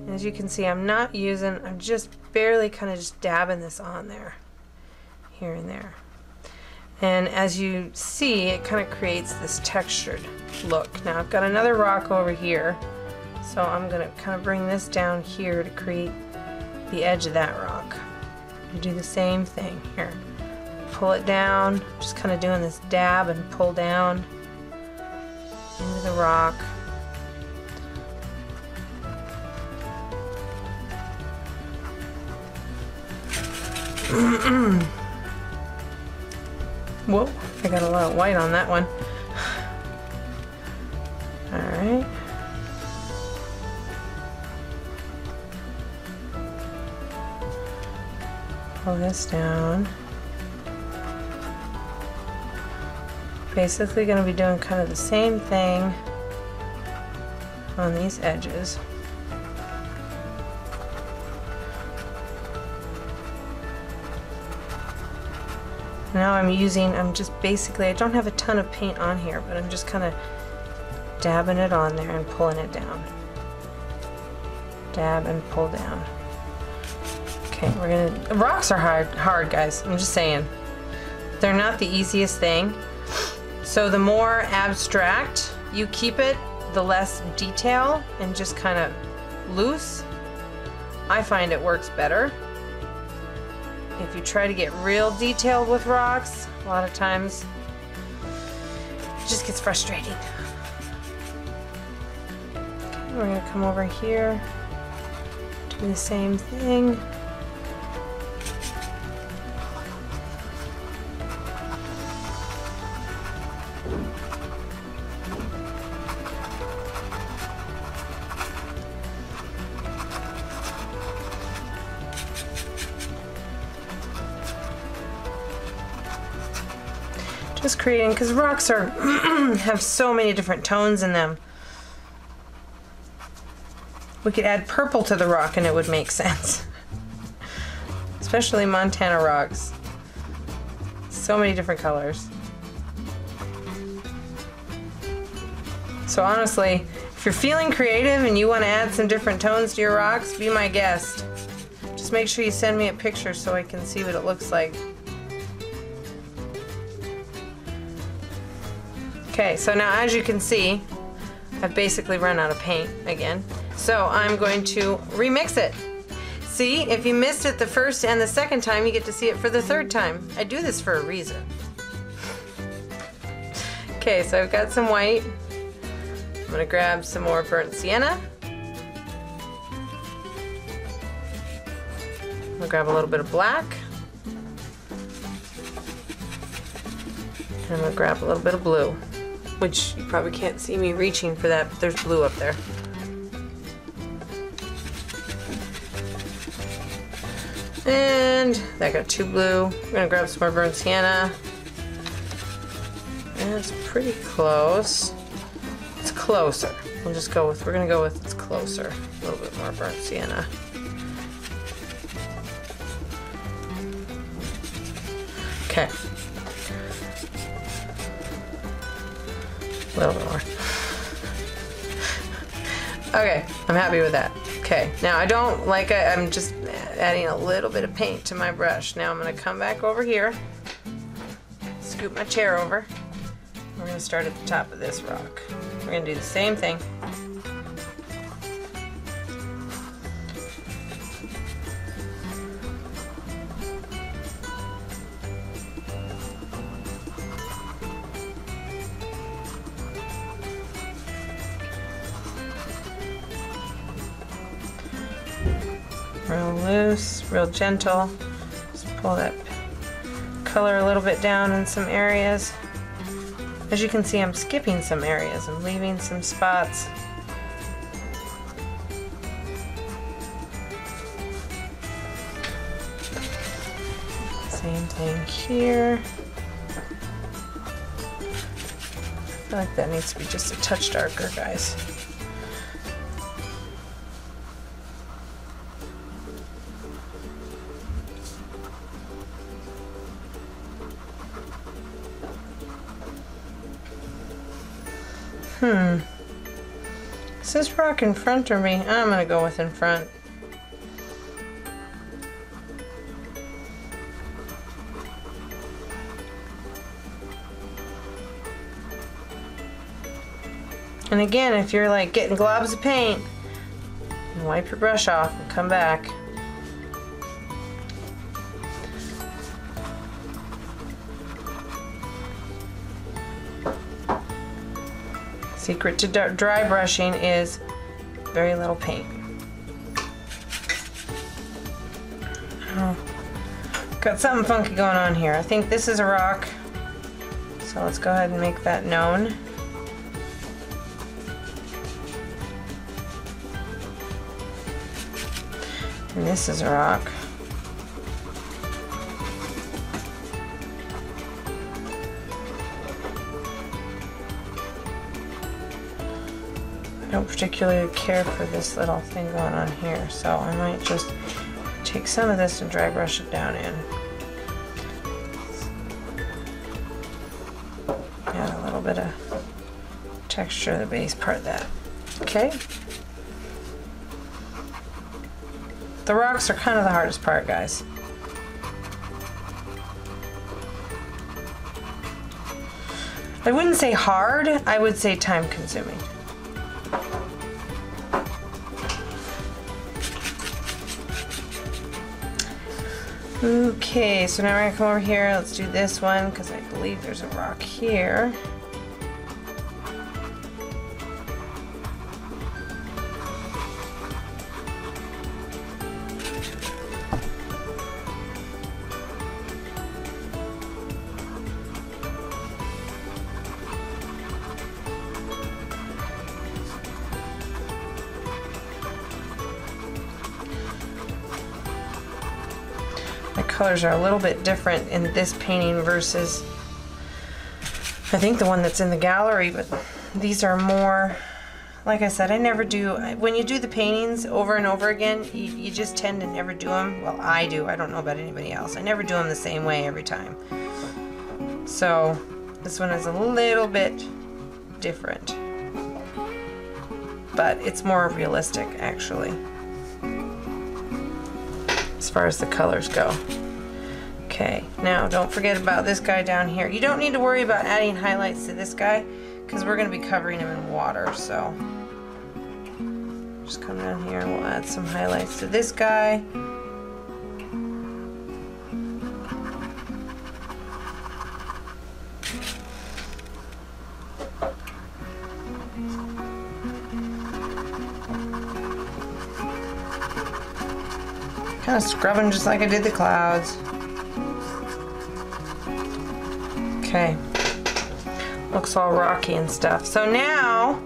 As you can see, I'm not using, I'm just barely kind of just dabbing this on there, here and there. And as you see, it kind of creates this textured look. Now I've got another rock over here, so I'm gonna kind of bring this down here to create the edge of that rock. You do the same thing here. Pull it down, just kind of doing this dab and pull down into the rock. *clears throat* Whoa, I got a lot of white on that one. Alright. Pull this down. Basically going to be doing kind of the same thing on these edges. Now I'm using, I'm just basically, I don't have a ton of paint on here, but I'm just kind of dabbing it on there and pulling it down. Dab and pull down. Okay, we're gonna, rocks are hard, hard guys, I'm just saying. They're not the easiest thing. So the more abstract you keep it, the less detail and just kind of loose. I find it works better. If you try to get real detailed with rocks, a lot of times it just gets frustrating. We're gonna come over here, do the same thing. Just creating, because rocks are *clears throat* have so many different tones in them. We could add purple to the rock and it would make *laughs* sense. Especially Montana rocks. So many different colors. So honestly, if you're feeling creative and you want to add some different tones to your rocks, be my guest. Just make sure you send me a picture so I can see what it looks like. Okay, so now as you can see, I've basically run out of paint again. So I'm going to remix it. See, if you missed it the first and the second time, you get to see it for the third time. I do this for a reason. Okay, so I've got some white. I'm gonna grab some more burnt sienna. I'm gonna grab a little bit of black. And I'm gonna grab a little bit of blue which you probably can't see me reaching for that, but there's blue up there. And I got two blue. We're gonna grab some more burnt sienna. That's pretty close. It's closer. We'll just go with, we're gonna go with it's closer. A little bit more burnt sienna. Okay. A little bit more. Okay, I'm happy with that. Okay, now I don't like it, I'm just adding a little bit of paint to my brush. Now I'm gonna come back over here, scoop my chair over. We're gonna start at the top of this rock. We're gonna do the same thing. Loose, real gentle. Just pull that color a little bit down in some areas. As you can see, I'm skipping some areas. I'm leaving some spots. Same thing here. I feel like that needs to be just a touch darker, guys. Hmm. This rock in front or me? I'm gonna go with in front. And again, if you're like getting globs of paint, wipe your brush off and come back. Secret to dry brushing is very little paint. Oh, got something funky going on here. I think this is a rock. So let's go ahead and make that known. And this is a rock. Particularly care for this little thing going on here, so I might just take some of this and dry brush it down in. Add a little bit of texture to the base part of that. Okay. The rocks are kind of the hardest part, guys. I wouldn't say hard, I would say time consuming. Okay, so now we're gonna come over here. Let's do this one because I believe there's a rock here. Colors are a little bit different in this painting versus I think the one that's in the gallery, but these are more, like I said, I never do, when you do the paintings over and over again, you, you just tend to never do them. Well, I do. I don't know about anybody else. I never do them the same way every time. So this one is a little bit different, but it's more realistic actually, as far as the colors go. Okay, now don't forget about this guy down here. You don't need to worry about adding highlights to this guy because we're going to be covering him in water, so just come down here and we'll add some highlights to this guy. Kind of scrubbing just like I did the clouds. Okay. Looks all rocky and stuff. So now,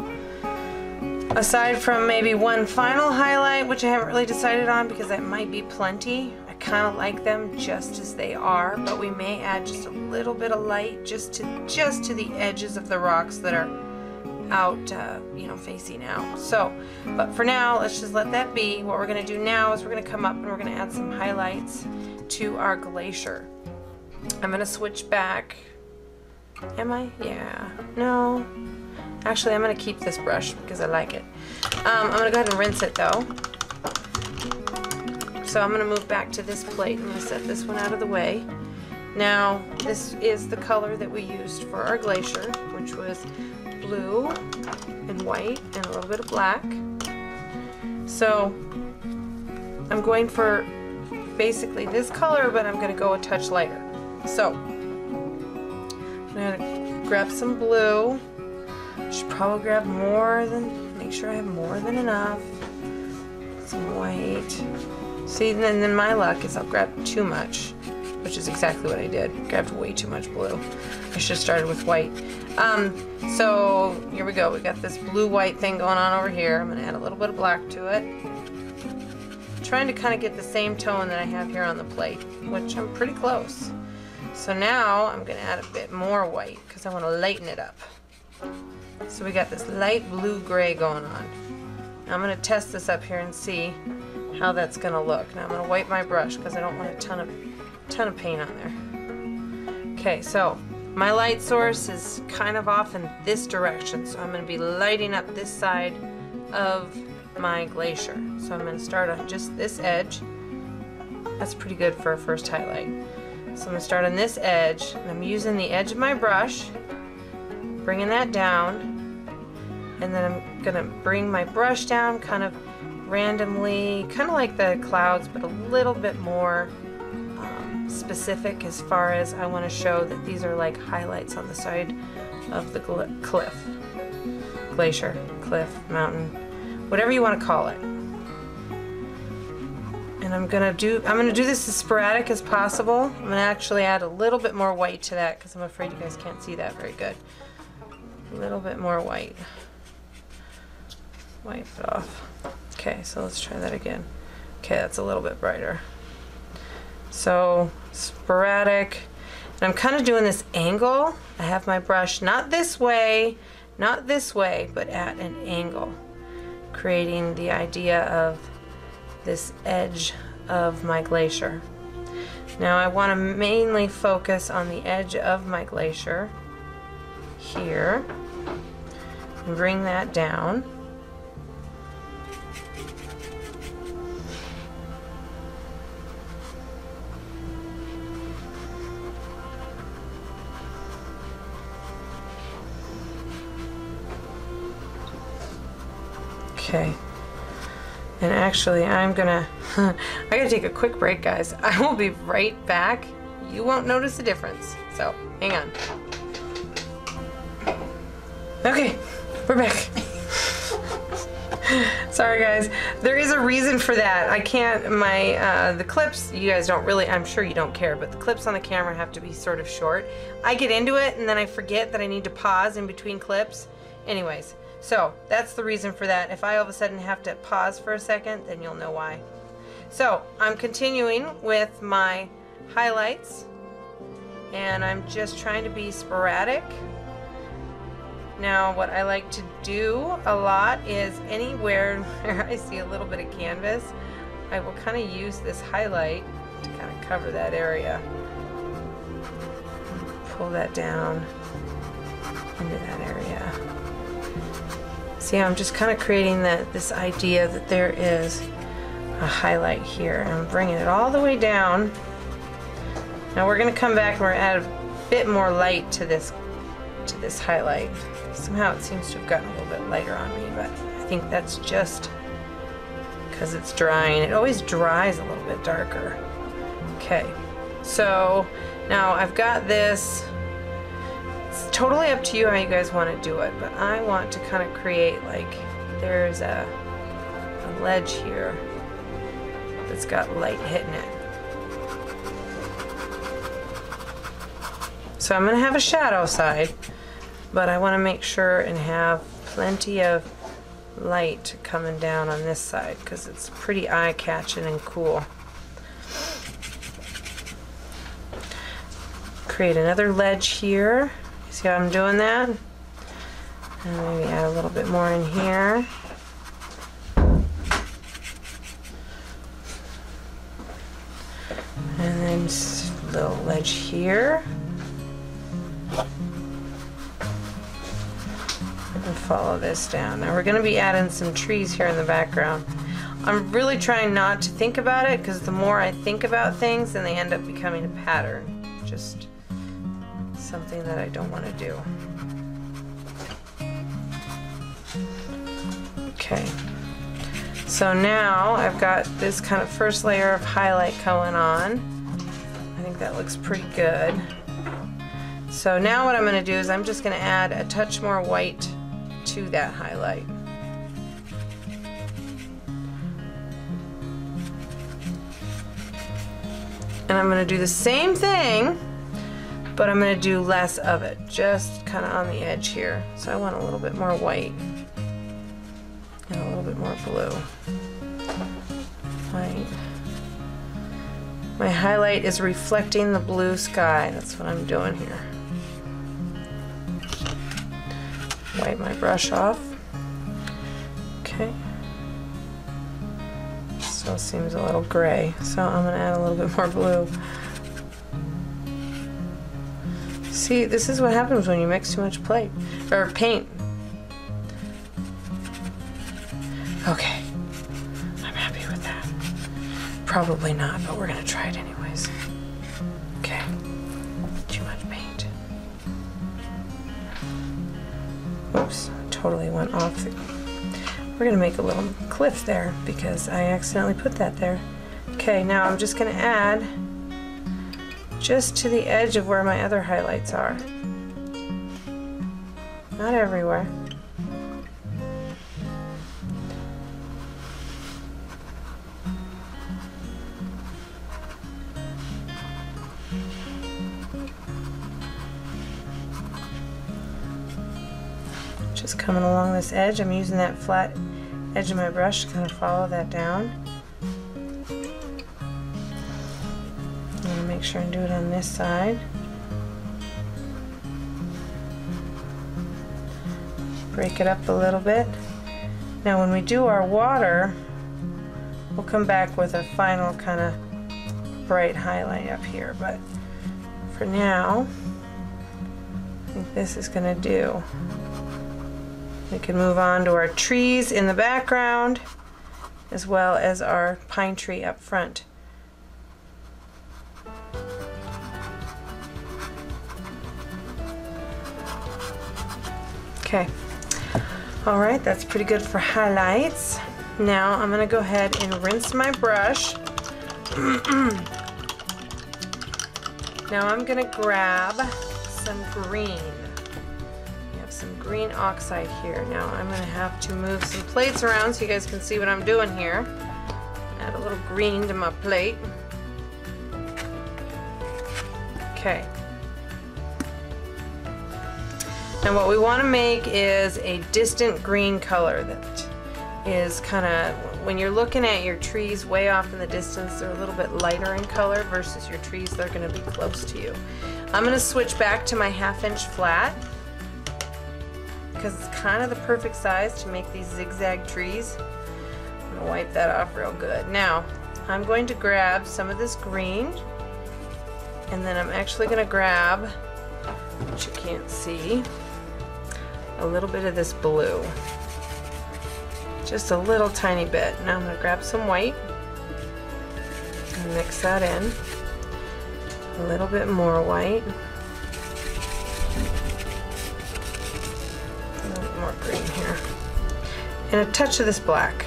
aside from maybe one final highlight, which I haven't really decided on because that might be plenty, I kind of like them just as they are, but we may add just a little bit of light just to just to the edges of the rocks that are out, uh, you know, facing out. So, but for now, let's just let that be. What we're going to do now is we're going to come up and we're going to add some highlights to our glacier. I'm going to switch back Am I? Yeah. No. Actually, I'm going to keep this brush because I like it. Um, I'm going to go ahead and rinse it though. So I'm going to move back to this plate. I'm going to set this one out of the way. Now, this is the color that we used for our glacier, which was blue and white and a little bit of black. So I'm going for basically this color, but I'm going to go a touch lighter. So I'm gonna grab some blue. Should probably grab more than, make sure I have more than enough. Some white, See, then, then my luck is I'll grab too much, which is exactly what I did. Grabbed way too much blue. I should have started with white. Um, so here we go. We got this blue-white thing going on over here. I'm gonna add a little bit of black to it. trying to kind of get the same tone that I have here on the plate, which I'm pretty close. So now I'm gonna add a bit more white because I want to lighten it up. So we got this light blue-gray going on. Now I'm gonna test this up here and see how that's gonna look. Now I'm gonna wipe my brush because I don't want a ton of ton of paint on there. Okay, so my light source is kind of off in this direction, so I'm gonna be lighting up this side of my glacier. So I'm gonna start on just this edge. That's pretty good for a first highlight. So I'm gonna start on this edge, and I'm using the edge of my brush, bringing that down, and then I'm gonna bring my brush down kind of randomly, kind of like the clouds, but a little bit more um, specific as far as I want to show that these are like highlights on the side of the cliff, glacier, cliff, mountain, whatever you want to call it. And I'm gonna do I'm gonna do this as sporadic as possible. I'm gonna actually add a little bit more white to that because I'm afraid you guys can't see that very good. A little bit more white. Wipe it off. Okay, so let's try that again. Okay, that's a little bit brighter. So sporadic. And I'm kind of doing this angle. I have my brush not this way, not this way, but at an angle. Creating the idea of this edge of my glacier. Now I want to mainly focus on the edge of my glacier here and bring that down. Okay. And actually, I'm gonna, *laughs* I gotta take a quick break, guys. *laughs* I will be right back. You won't notice a difference. So, hang on. Okay, we're back. *laughs* Sorry guys, there is a reason for that. I can't, my, uh, the clips, you guys don't really, I'm sure you don't care, but the clips on the camera have to be sort of short. I get into it and then I forget that I need to pause in between clips. Anyways, so that's the reason for that. If I all of a sudden have to pause for a second, then you'll know why. So I'm continuing with my highlights and I'm just trying to be sporadic. Now what I like to do a lot is anywhere *laughs* where I see a little bit of canvas, I will kind of use this highlight to kind of cover that area. Pull that down into that area. See, I'm just kind of creating that this idea that there is a highlight here. I'm bringing it all the way down. Now we're going to come back and we're add a bit more light to this to this highlight. Somehow it seems to have gotten a little bit lighter on me, but I think that's just because it's drying. It always dries a little bit darker. Okay, so now I've got this it's totally up to you how you guys want to do it, but I want to kind of create like there's a, a ledge here that's got light hitting it. So I'm going to have a shadow side, but I want to make sure and have plenty of light coming down on this side because it's pretty eye-catching and cool. Create another ledge here. See how I'm doing that? And maybe add a little bit more in here. And then just a little ledge here. And follow this down. Now we're going to be adding some trees here in the background. I'm really trying not to think about it because the more I think about things, then they end up becoming a pattern. Just something that I don't want to do. Okay. So now I've got this kind of first layer of highlight going on. I think that looks pretty good. So now what I'm going to do is I'm just going to add a touch more white to that highlight. And I'm gonna do the same thing, but I'm gonna do less of it, just kind of on the edge here. So I want a little bit more white and a little bit more blue. White. My highlight is reflecting the blue sky. That's what I'm doing here. Wipe my brush off. Okay. Still seems a little gray, so I'm gonna add a little bit more blue. See, this is what happens when you mix too much plate or paint. Okay, I'm happy with that. Probably not, but we're gonna try it anyways. Okay, too much paint. Oops, totally went off. We're gonna make a little cliff there because I accidentally put that there. Okay, now I'm just gonna add just to the edge of where my other highlights are. Not everywhere. Just coming along this edge, I'm using that flat edge of my brush to kind of follow that down. Make sure and do it on this side. Break it up a little bit. Now when we do our water, we'll come back with a final kind of bright highlight up here, but for now, I think this is gonna do. We can move on to our trees in the background as well as our pine tree up front. Okay. All right, that's pretty good for highlights. Now I'm gonna go ahead and rinse my brush. *clears throat* now I'm gonna grab some green We have some green oxide here. Now I'm to have to move some plates around so you guys can see what I'm doing here. Add a little green to my plate. Okay. Now what we want to make is a distant green color that is kind of, when you're looking at your trees way off in the distance, they're a little bit lighter in color versus your trees, they're going to be close to you. I'm going to switch back to my half inch flat because it's kind of the perfect size to make these zigzag trees. I'm going to wipe that off real good. Now, I'm going to grab some of this green and then I'm actually going to grab, which you can't see, a little bit of this blue. Just a little tiny bit. Now I'm going to grab some white and mix that in. A little bit more white. more green here. And a touch of this black.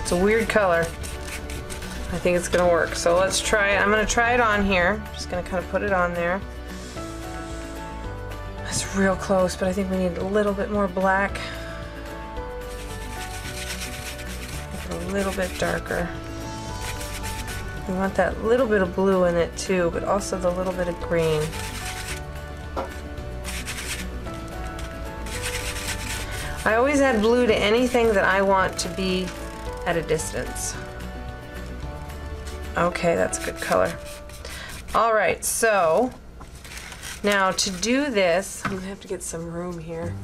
It's a weird color. I think it's gonna work. So let's try it. I'm gonna try it on here. Just gonna kind of put it on there. That's real close, but I think we need a little bit more black. A little bit darker. We want that little bit of blue in it too, but also the little bit of green. I always add blue to anything that I want to be at a distance. Okay, that's a good color. All right, so now to do this, I'm gonna have to get some room here.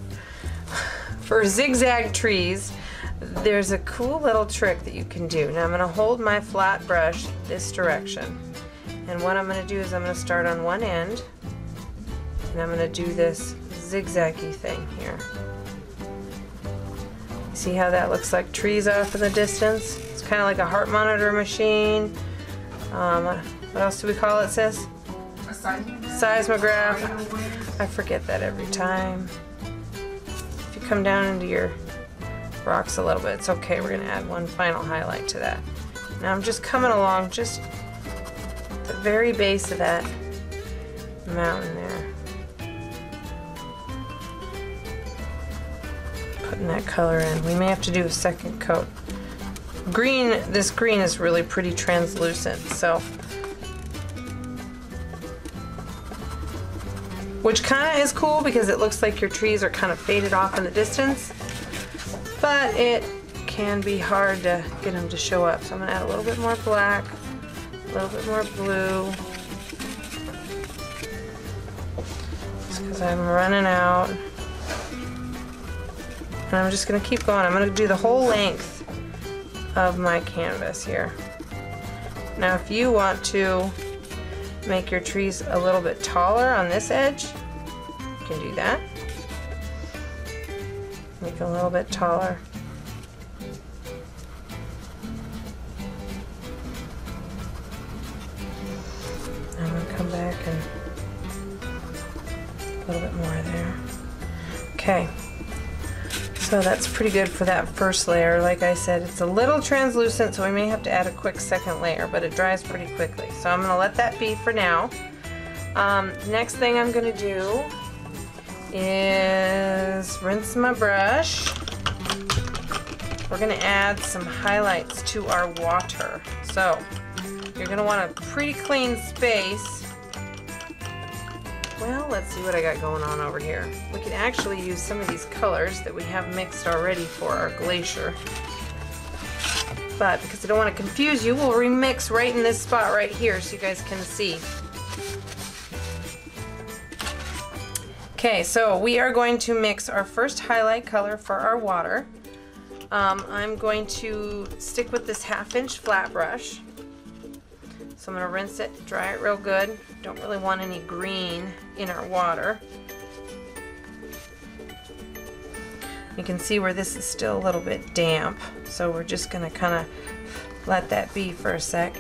*laughs* For zigzag trees, there's a cool little trick that you can do. Now I'm gonna hold my flat brush this direction. And what I'm gonna do is I'm gonna start on one end, and I'm gonna do this zigzaggy thing here. See how that looks like trees off in the distance? It's kind of like a heart monitor machine. Um, what else do we call it, sis? A. Seismograph. I forget that every time. If you come down into your rocks a little bit, it's okay. We're going to add one final highlight to that. Now I'm just coming along just the very base of that mountain there. putting that color in. We may have to do a second coat green, this green is really pretty translucent, so. Which kind of is cool because it looks like your trees are kind of faded off in the distance, but it can be hard to get them to show up. So I'm gonna add a little bit more black, a little bit more blue. Just because I'm running out. And I'm just gonna keep going. I'm gonna do the whole length of my canvas here. Now if you want to make your trees a little bit taller on this edge, you can do that. Make a little bit taller. I'm gonna come back and a little bit more there. Okay. So that's pretty good for that first layer. Like I said, it's a little translucent, so we may have to add a quick second layer, but it dries pretty quickly. So I'm gonna let that be for now. Um, next thing I'm gonna do is rinse my brush. We're gonna add some highlights to our water. So you're gonna want a pretty clean space well, let's see what I got going on over here. We can actually use some of these colors that we have mixed already for our glacier. But because I don't want to confuse you, we'll remix right in this spot right here so you guys can see. Okay, so we are going to mix our first highlight color for our water. Um, I'm going to stick with this half inch flat brush. So I'm going to rinse it, dry it real good. Don't really want any green in our water. You can see where this is still a little bit damp, so we're just going to kind of let that be for a sec.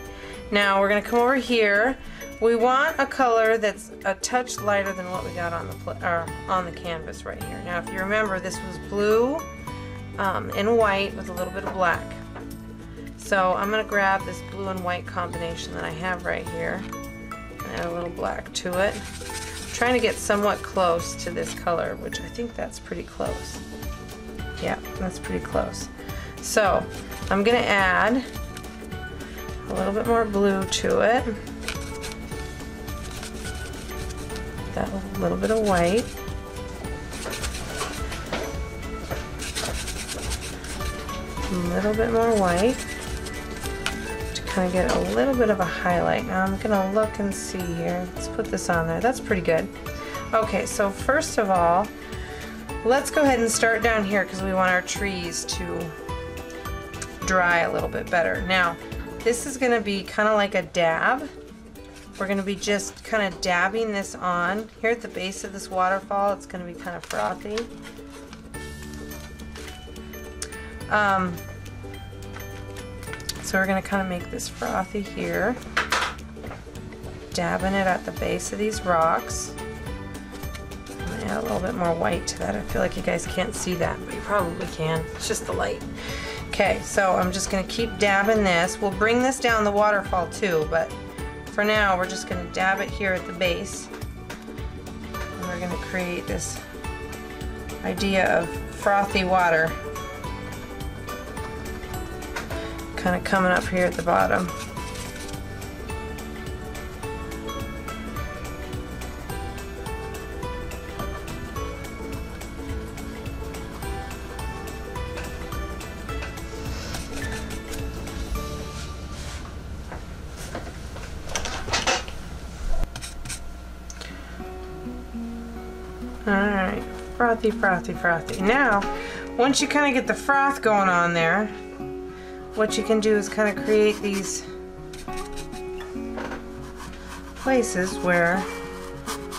Now we're going to come over here. We want a color that's a touch lighter than what we got on the on the canvas right here. Now if you remember, this was blue um, and white with a little bit of black. So I'm going to grab this blue and white combination that I have right here add a little black to it. I'm trying to get somewhat close to this color, which I think that's pretty close. Yeah, that's pretty close. So I'm to add a little bit more blue to it. That little bit of white. A little bit more white kind of get a little bit of a highlight. Now I'm gonna look and see here. Let's put this on there. That's pretty good. Okay, so first of all, let's go ahead and start down here because we want our trees to dry a little bit better. Now, this is gonna be kind of like a dab. We're gonna be just kind of dabbing this on. Here at the base of this waterfall, it's gonna be kind of frothy. Um, so we're going to kind of make this frothy here. Dabbing it at the base of these rocks. Add a little bit more white to that. I feel like you guys can't see that, but you probably can. It's just the light. Okay, so I'm just going to keep dabbing this. We'll bring this down the waterfall too, but for now we're just going to dab it here at the base. And we're going to create this idea of frothy water kind of coming up here at the bottom. Alright, frothy, frothy, frothy. Now, once you kind of get the froth going on there, what you can do is kind of create these places where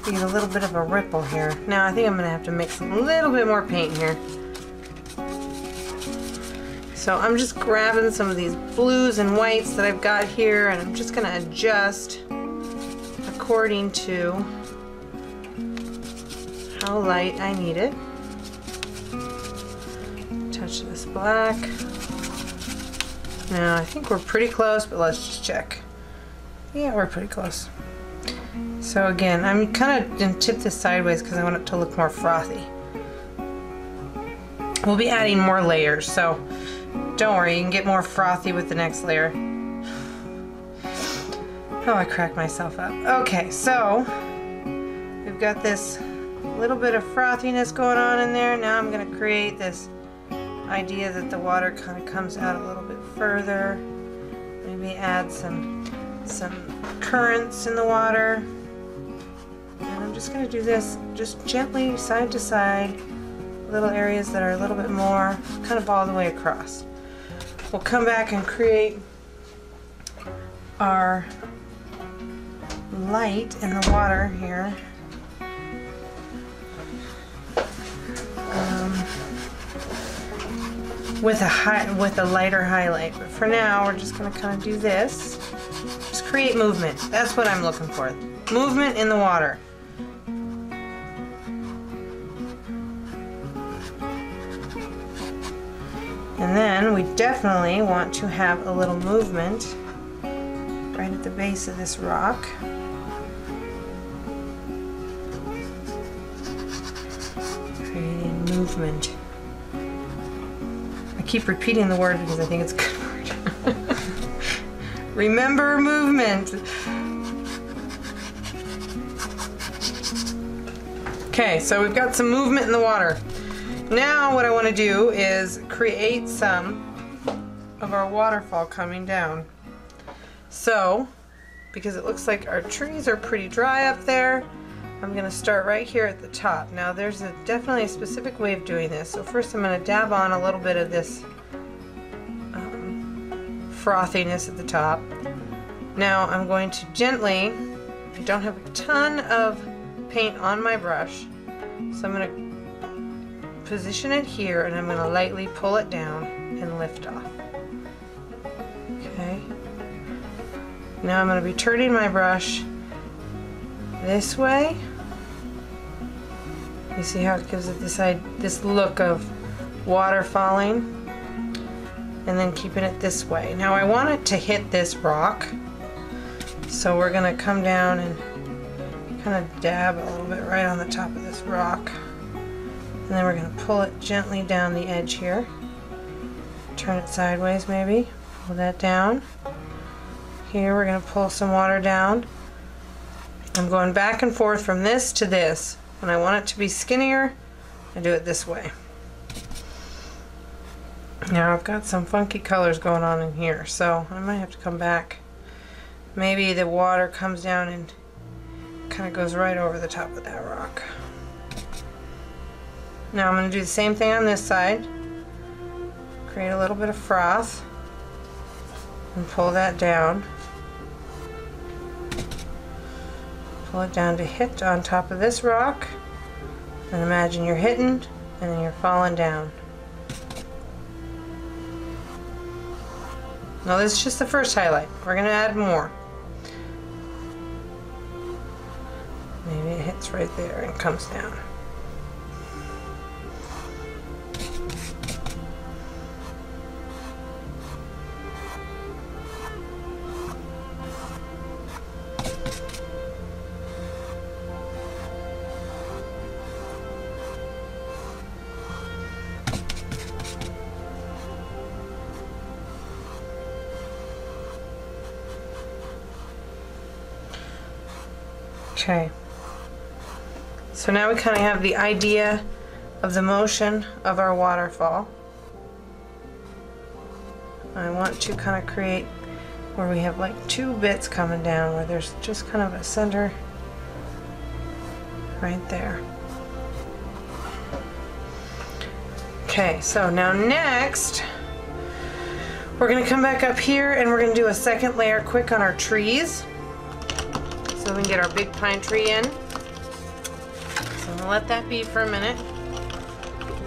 you get a little bit of a ripple here. Now I think I'm going to have to mix a little bit more paint here. So I'm just grabbing some of these blues and whites that I've got here and I'm just going to adjust according to how light I need it. Touch this black. Now, I think we're pretty close, but let's just check. Yeah, we're pretty close. So again, I'm kind of going to tip this sideways because I want it to look more frothy. We'll be adding more layers, so Don't worry, you can get more frothy with the next layer. Oh, I cracked myself up. Okay, so we've got this little bit of frothiness going on in there. Now I'm going to create this idea that the water kind of comes out a little bit further. Maybe add some some currents in the water. And I'm just going to do this just gently side to side, little areas that are a little bit more, kind of all the way across. We'll come back and create our light in the water here. With a high, with a lighter highlight. But for now, we're just going to kind of do this. Just create movement. That's what I'm looking for. Movement in the water. And then we definitely want to have a little movement right at the base of this rock. Creating movement. Keep repeating the word because I think it's a good word. *laughs* Remember movement. Okay, so we've got some movement in the water. Now what I want to do is create some of our waterfall coming down. So, because it looks like our trees are pretty dry up there, I'm going to start right here at the top. Now there's a, definitely a specific way of doing this. So first I'm going to dab on a little bit of this um, frothiness at the top. Now I'm going to gently, I don't have a ton of paint on my brush, so I'm going to position it here and I'm going to lightly pull it down and lift off. Okay. Now I'm going to be turning my brush this way. You see how it gives it this, this look of water falling? And then keeping it this way. Now I want it to hit this rock. So we're going to come down and kind of dab a little bit right on the top of this rock. And then we're going to pull it gently down the edge here. Turn it sideways maybe. Pull that down. Here we're going to pull some water down. I'm going back and forth from this to this. When I want it to be skinnier, I do it this way. Now I've got some funky colors going on in here, so I might have to come back. Maybe the water comes down and kind of goes right over the top of that rock. Now I'm going to do the same thing on this side. Create a little bit of froth and pull that down. Pull it down to hit on top of this rock and imagine you're hitting and then you're falling down. Now this is just the first highlight. We're going to add more. Maybe it hits right there and comes down. Okay. So now we kind of have the idea of the motion of our waterfall. I want to kind of create where we have like two bits coming down where there's just kind of a center right there. Okay, so now next we're going to come back up here and we're going to do a second layer quick on our trees so we can get our big pine tree in. So I'm gonna let that be for a minute.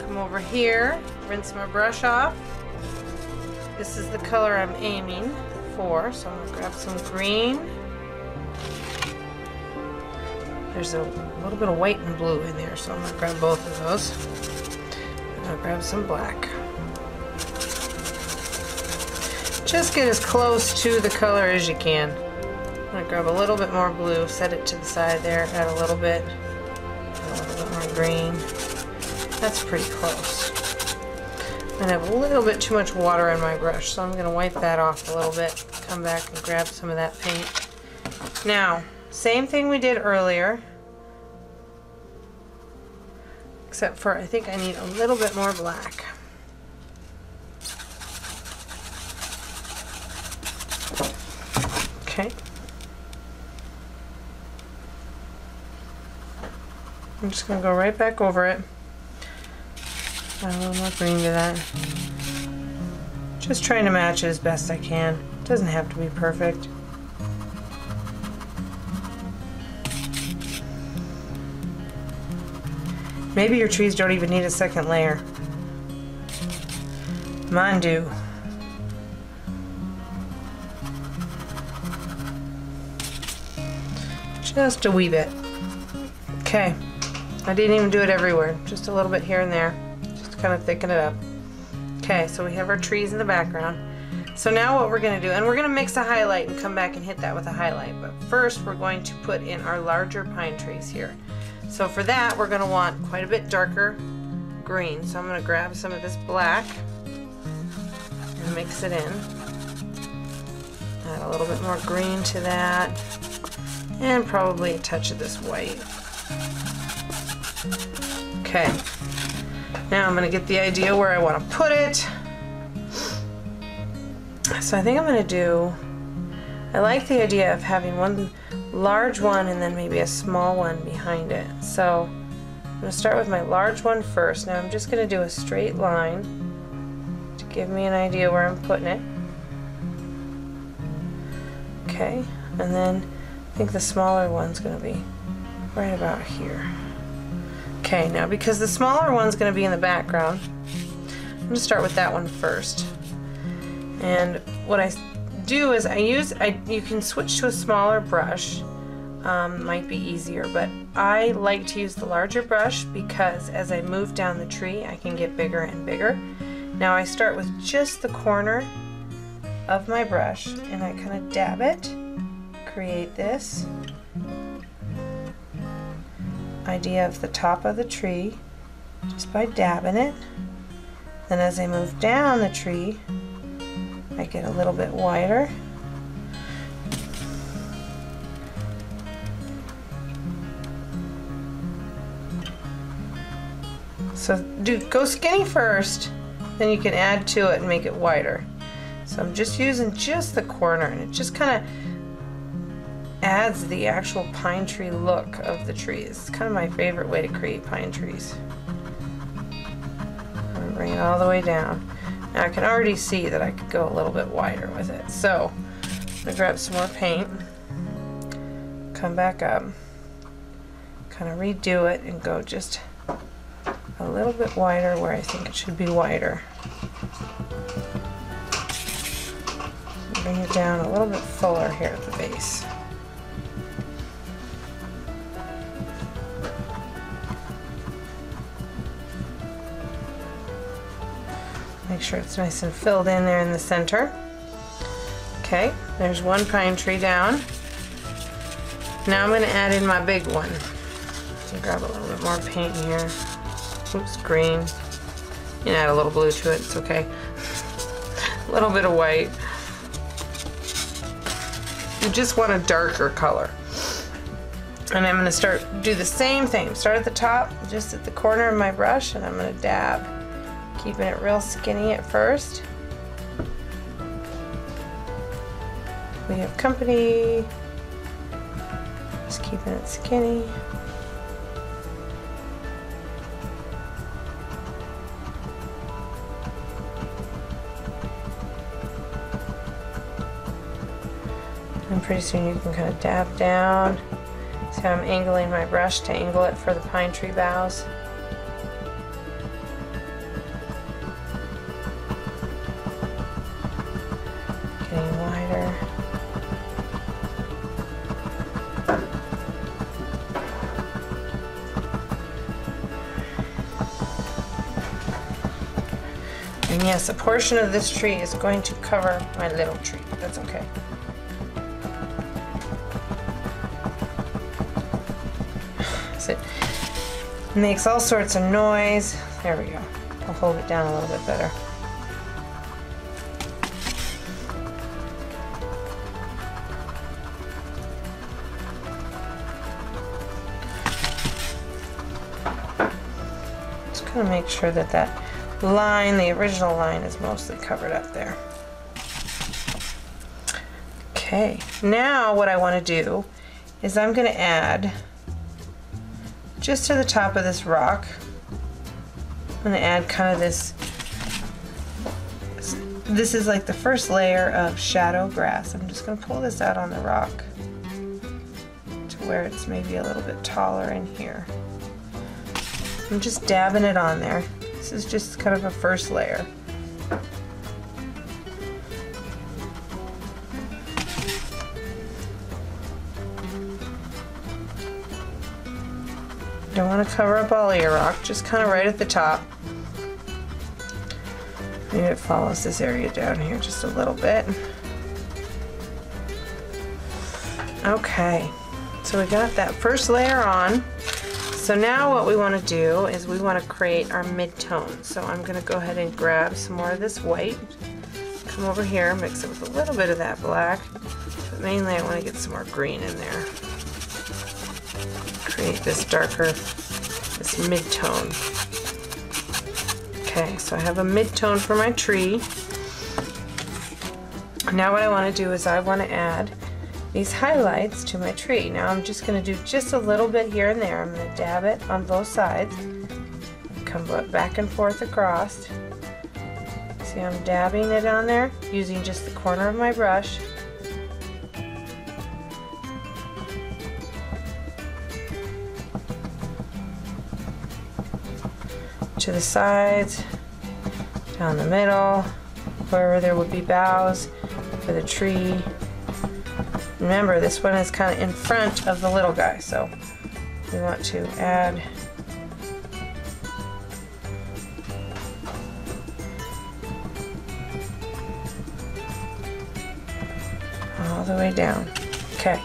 Come over here, rinse my brush off. This is the color I'm aiming for, so I'm gonna grab some green. There's a little bit of white and blue in there, so I'm gonna grab both of those. And I'll grab some black. Just get as close to the color as you can. Grab a little bit more blue, set it to the side there, add a little bit, a little bit more green. That's pretty close. I have a little bit too much water on my brush, so I'm gonna wipe that off a little bit. Come back and grab some of that paint. Now, same thing we did earlier. Except for I think I need a little bit more black. Okay. I'm just gonna go right back over it. Add a little more green to that. Just trying to match it as best I can. It Doesn't have to be perfect. Maybe your trees don't even need a second layer. Mine do. Just a wee bit. Okay. I didn't even do it everywhere. Just a little bit here and there. Just kind of thicken it up. Okay, so we have our trees in the background. So now what we're going to do, and we're going to mix a highlight and come back and hit that with a highlight. But first we're going to put in our larger pine trees here. So for that we're going to want quite a bit darker green. So I'm going to grab some of this black and mix it in. Add a little bit more green to that and probably a touch of this white. Okay, now I'm gonna get the idea where I wanna put it. So I think I'm gonna do, I like the idea of having one large one and then maybe a small one behind it. So I'm gonna start with my large one first. Now I'm just gonna do a straight line to give me an idea where I'm putting it. Okay, and then I think the smaller one's to be right about here. Okay, now because the smaller one's going to be in the background, I'm going to start with that one first. And what I do is I use, I, you can switch to a smaller brush, um, might be easier, but I like to use the larger brush because as I move down the tree, I can get bigger and bigger. Now I start with just the corner of my brush and I kind of dab it create this idea of the top of the tree just by dabbing it. Then as I move down the tree, I get a little bit wider. So do go skinny first, then you can add to it and make it wider. So I'm just using just the corner and it just kind of adds the actual pine tree look of the trees. It's kind of my favorite way to create pine trees. Bring it all the way down. Now I can already see that I could go a little bit wider with it. So I'm gonna grab some more paint, come back up, kind of redo it and go just a little bit wider where I think it should be wider. Bring it down a little bit fuller here at the base. Make sure it's nice and filled in there in the center. Okay, there's one pine tree down. Now I'm going to add in my big one. grab a little bit more paint here. Oops, green. You add a little blue to it, it's okay. a *laughs* little bit of white. You just want a darker color. And I'm going to start, do the same thing. Start at the top, just at the corner of my brush, and I'm going to dab keeping it real skinny at first. We have company, just keeping it skinny. And pretty soon you can kind of dab down. How I'm angling my brush to angle it for the pine tree boughs. Yes, a portion of this tree is going to cover my little tree. That's okay. So it makes all sorts of noise. There we go. I'll hold it down a little bit better. Just gonna make sure that that line, the original line, is mostly covered up there. Okay, now what I want to do is I'm going to add just to the top of this rock, I'm going to add kind of this, this is like the first layer of shadow grass. I'm just going to pull this out on the rock to where it's maybe a little bit taller in here. I'm just dabbing it on there. This is just kind of a first layer. Don't want to cover up all of your rock, just kind of right at the top. Maybe it follows this area down here just a little bit. Okay, so we got that first layer on. So now what we want to do is we want to create our mid-tone. So I'm going to go ahead and grab some more of this white, come over here, mix it with a little bit of that black, but mainly I want to get some more green in there. Create this darker, this mid-tone. Okay, so I have a mid-tone for my tree. Now what I want to do is I want to add these highlights to my tree. Now I'm just going to do just a little bit here and there. I'm going to dab it on both sides. Come back and forth across. See I'm dabbing it on there using just the corner of my brush. To the sides, down the middle, wherever there would be boughs for the tree. Remember, this one is kind of in front of the little guy, so we want to add all the way down. Okay,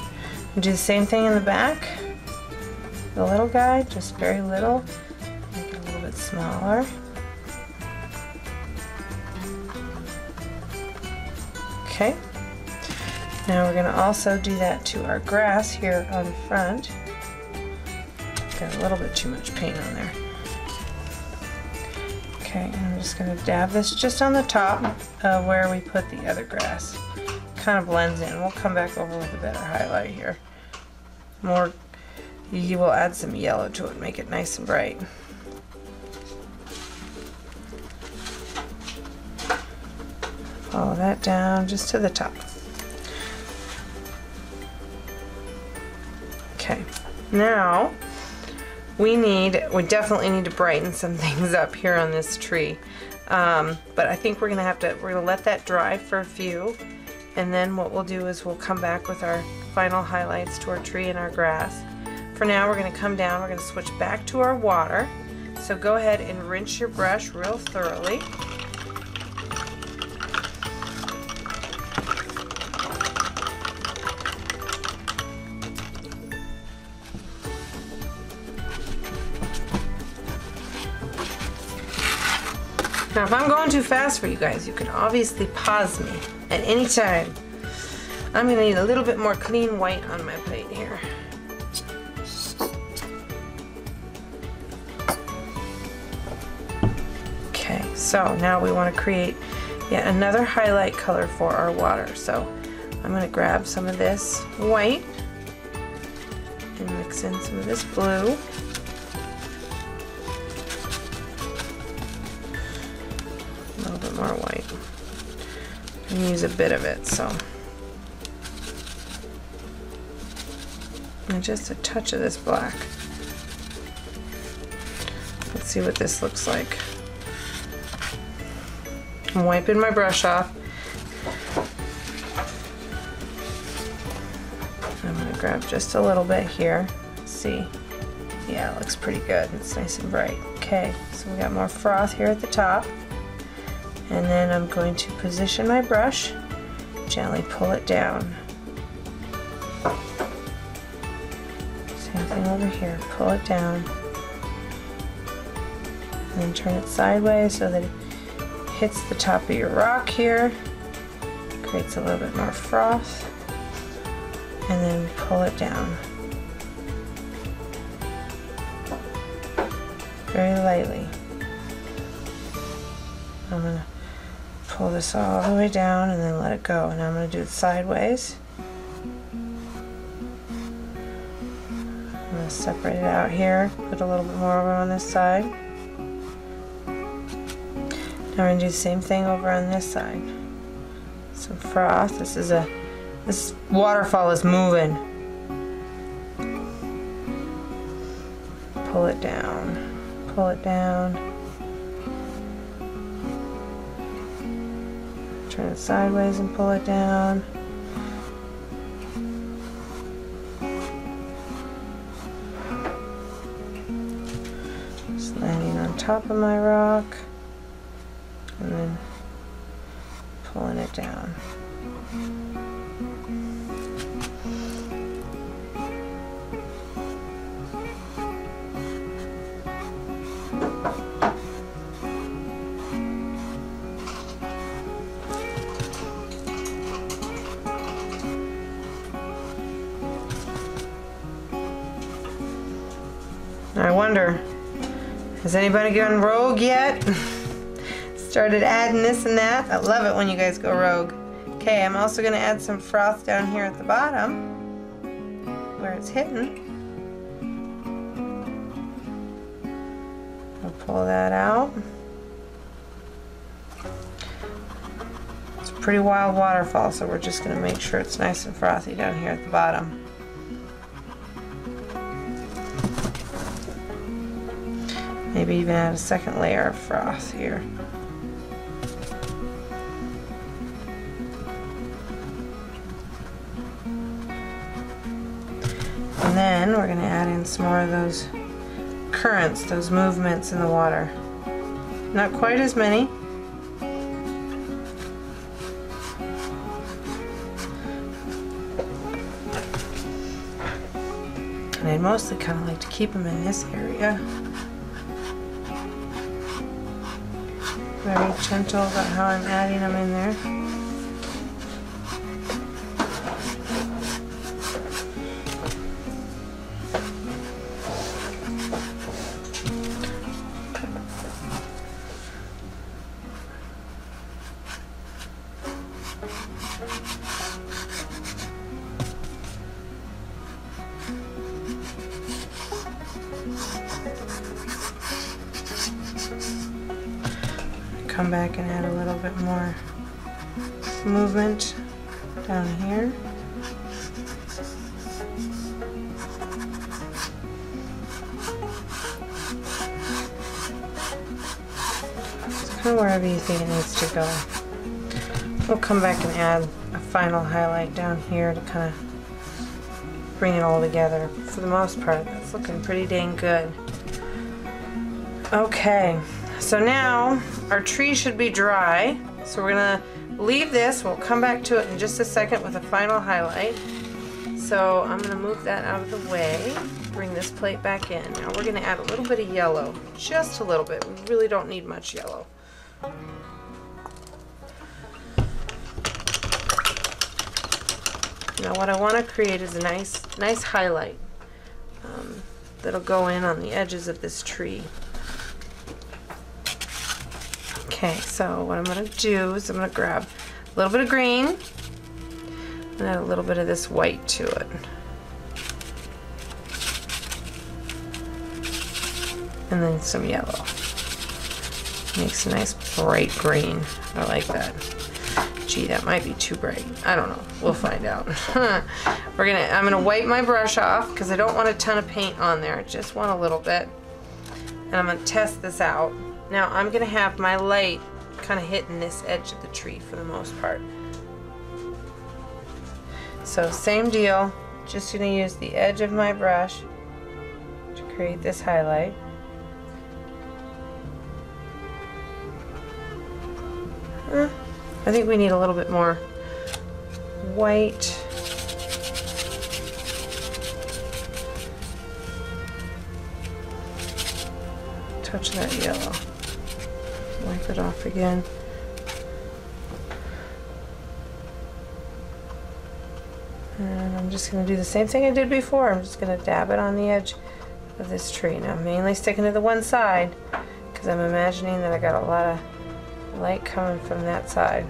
do the same thing in the back. The little guy, just very little. Make it a little bit smaller. Okay. Now we're going to also do that to our grass here on the front. Got a little bit too much paint on there. Okay, I'm just going to dab this just on the top of where we put the other grass. Kind of blends in. We'll come back over with a better highlight here. More, you will add some yellow to it, make it nice and bright. Follow that down just to the top. Okay, now we need, we definitely need to brighten some *laughs* things up here on this tree. Um, but I think we're gonna have to, we're gonna let that dry for a few. And then what we'll do is we'll come back with our final highlights to our tree and our grass. For now, we're gonna come down, we're gonna switch back to our water. So go ahead and rinse your brush real thoroughly. Now if I'm going too fast for you guys, you can obviously pause me at any time. I'm gonna need a little bit more clean white on my plate here. Okay, so now we wanna create yet another highlight color for our water. So I'm gonna grab some of this white and mix in some of this blue. And use a bit of it, so. And just a touch of this black. Let's see what this looks like. I'm wiping my brush off. I'm gonna grab just a little bit here. See? Yeah, it looks pretty good. It's nice and bright. Okay, so we got more froth here at the top and then I'm going to position my brush, gently pull it down. Same thing over here, pull it down, and then turn it sideways so that it hits the top of your rock here, creates a little bit more froth, and then pull it down. Very lightly. I'm gonna pull this all the way down and then let it go. And I'm gonna do it sideways. I'm gonna separate it out here, put a little bit more over on this side. Now we're gonna do the same thing over on this side. Some froth. This is a this waterfall is moving. Pull it down. Pull it down. Turn it sideways and pull it down. Just landing on top of my rock and then pulling it down. Wonder, has anybody gone rogue yet? *laughs* Started adding this and that. I love it when you guys go rogue. Okay, I'm also going to add some froth down here at the bottom where it's hitting. I'll pull that out. It's a pretty wild waterfall, so we're just going to make sure it's nice and frothy down here at the bottom. Maybe even add a second layer of froth here. And then we're going to add in some more of those currents, those movements in the water. Not quite as many. And I'd mostly kind of like to keep them in this area. About how I'm adding them in there. Final highlight down here to kind of bring it all together. For the most part, that's looking pretty dang good. Okay, so now our tree should be dry. So we're gonna leave this. We'll come back to it in just a second with a final highlight. So I'm gonna move that out of the way. Bring this plate back in. Now we're gonna add a little bit of yellow, just a little bit. We really don't need much yellow. Now what I want to create is a nice, nice highlight um, that'll go in on the edges of this tree. Okay, so what I'm going to do is I'm going to grab a little bit of green and add a little bit of this white to it. And then some yellow. Makes a nice bright green. I like that. Gee, that might be too bright. I don't know. We'll find out. *laughs* We're gonna. I'm gonna wipe my brush off because I don't want a ton of paint on there. I just want a little bit. And I'm gonna test this out. Now I'm gonna have my light kind of hitting this edge of the tree for the most part. So same deal. Just gonna use the edge of my brush to create this highlight. I think we need a little bit more white. Touch that yellow. Wipe it off again. And I'm just going to do the same thing I did before. I'm just going to dab it on the edge of this tree. Now I'm mainly sticking to the one side because I'm imagining that I got a lot of Light coming from that side.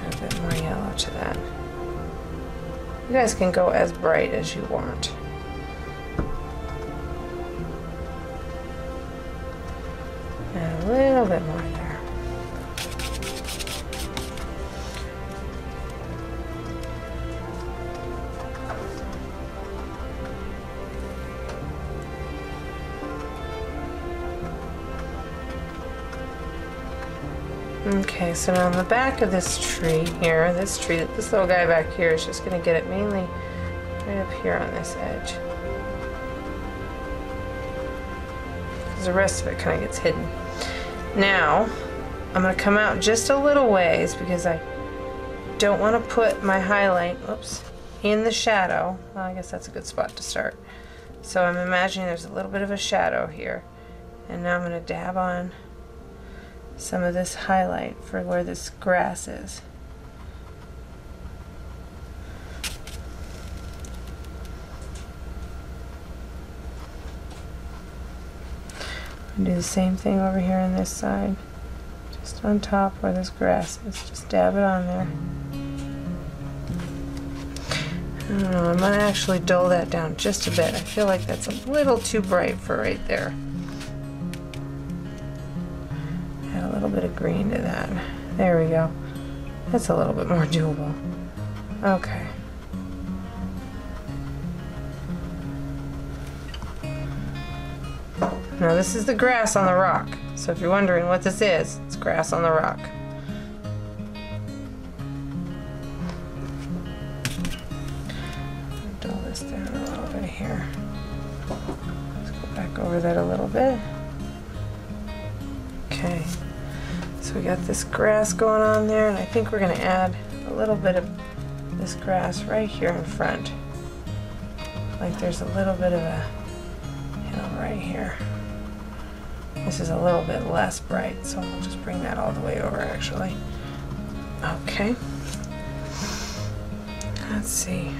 A bit more yellow to that. You guys can go as bright as you want. A little bit more so on the back of this tree here, this tree, this little guy back here is just going to get it mainly right up here on this edge. Because the rest of it kind of gets hidden. Now, I'm going to come out just a little ways because I don't want to put my highlight, whoops, in the shadow. Well, I guess that's a good spot to start. So I'm imagining there's a little bit of a shadow here. And now I'm going to dab on some of this highlight for where this grass is. And do the same thing over here on this side. Just on top where this grass is. Just dab it on there. I don't know, I might actually dull that down just a bit. I feel like that's a little too bright for right there. Green to that. There we go. That's a little bit more doable. Okay. Now this is the grass on the rock. So if you're wondering what this is, it's grass on the rock. Dull this down a little bit here. Let's go back over that a little bit. Got this grass going on there, and I think we're going to add a little bit of this grass right here in front. Like there's a little bit of a hill right here. This is a little bit less bright, so we'll just bring that all the way over actually. Okay. Let's see.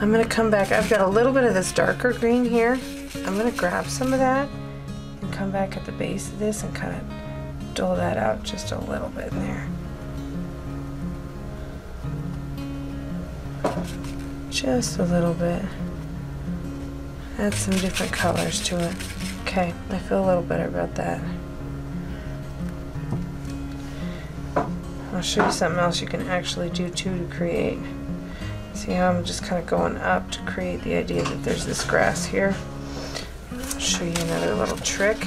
I'm to come back. I've got a little bit of this darker green here. I'm to grab some of that and come back at the base of this and kind of dull that out just a little bit there. Just a little bit. Add some different colors to it. Okay, I feel a little better about that. I'll show you something else you can actually do too to create. See how I'm just kind of going up to create the idea that there's this grass here. I'll show you another little trick.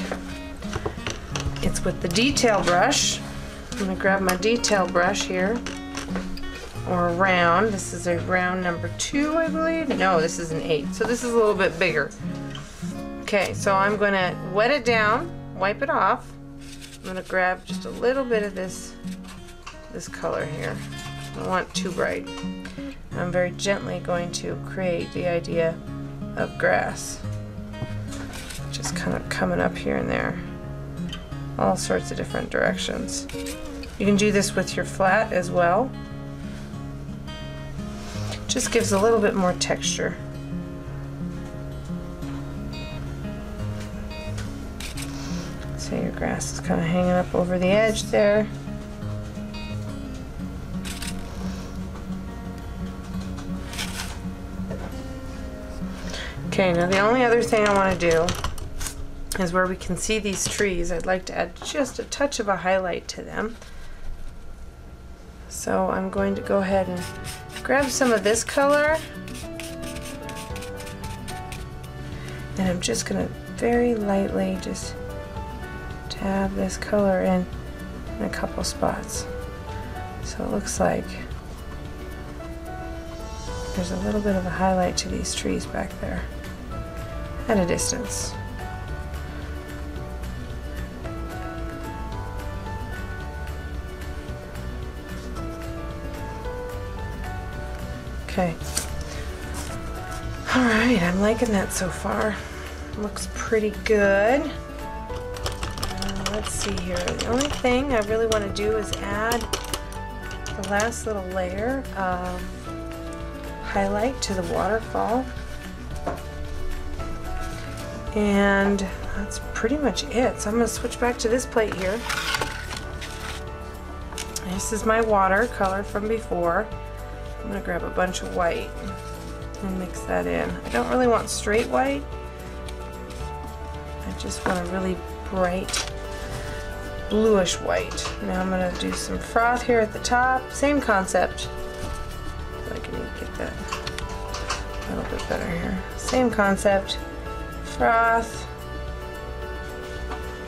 With the detail brush. I'm to grab my detail brush here, or round. This is a round number two, I believe. No, this is an eight, so this is a little bit bigger. Okay, so I'm going to wet it down, wipe it off. I'm to grab just a little bit of this, this color here. I don't want too bright. I'm very gently going to create the idea of grass. Just kind of coming up here and there. All sorts of different directions. You can do this with your flat as well. Just gives a little bit more texture. So your grass is kind of hanging up over the edge there. Okay, now the only other thing I want to do is where we can see these trees, I'd like to add just a touch of a highlight to them. So I'm going to go ahead and grab some of this color and I'm just going to very lightly just tab this color in in a couple spots. So it looks like there's a little bit of a highlight to these trees back there at a distance. Okay. All right, I'm liking that so far. Looks pretty good. Uh, let's see here. The only thing I really want to do is add the last little layer of highlight to the waterfall. And that's pretty much it. So I'm gonna switch back to this plate here. This is my watercolor from before. I'm gonna grab a bunch of white and mix that in. I don't really want straight white. I just want a really bright bluish white. Now I'm gonna do some froth here at the top. Same concept. I can get that a little bit better here. Same concept. Froth.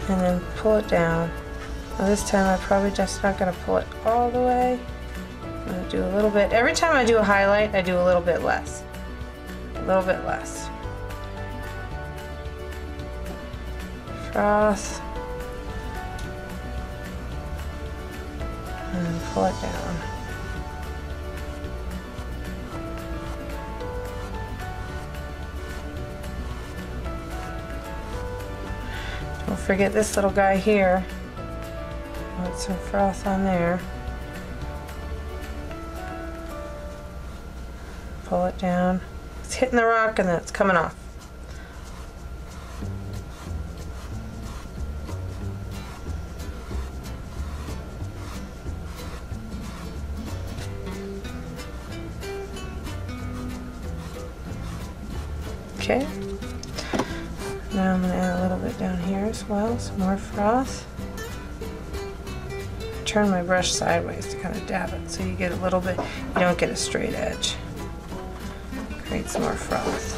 And then pull it down. Now this time I'm probably just not gonna pull it all the way. Gonna do a little bit. Every time I do a highlight, I do a little bit less. A little bit less. Froth. And pull it down. Don't forget this little guy here. Put some froth on there. Pull it down. It's hitting the rock and then it's coming off. Okay. Now I'm going to add a little bit down here as well, some more froth. Turn my brush sideways to kind of dab it so you get a little bit, you don't get a straight edge. Create some more froth.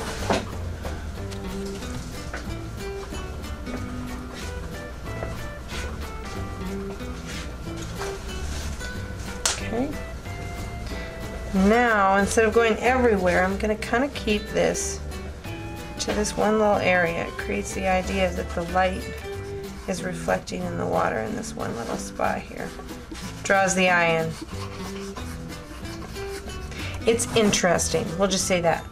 Okay. Now, instead of going everywhere, I'm going to kind of keep this to this one little area. It creates the idea that the light is reflecting in the water in this one little spot here. Draws the eye in. It's interesting. We'll just say that.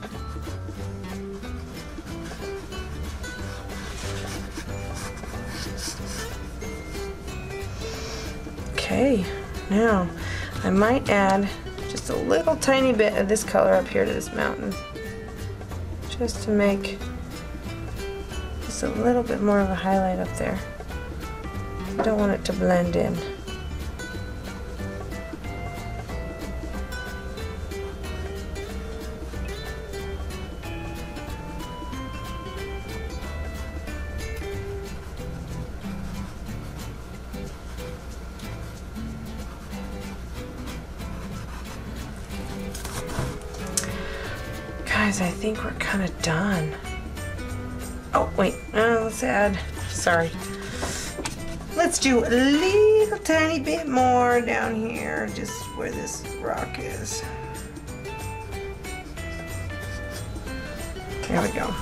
Now I might add just a little tiny bit of this color up here to this mountain just to make just a little bit more of a highlight up there. I don't want it to blend in. Think we're kind of done. Oh, wait, uh, let's add, sorry. Let's do a little tiny bit more down here, just where this rock is. There we go.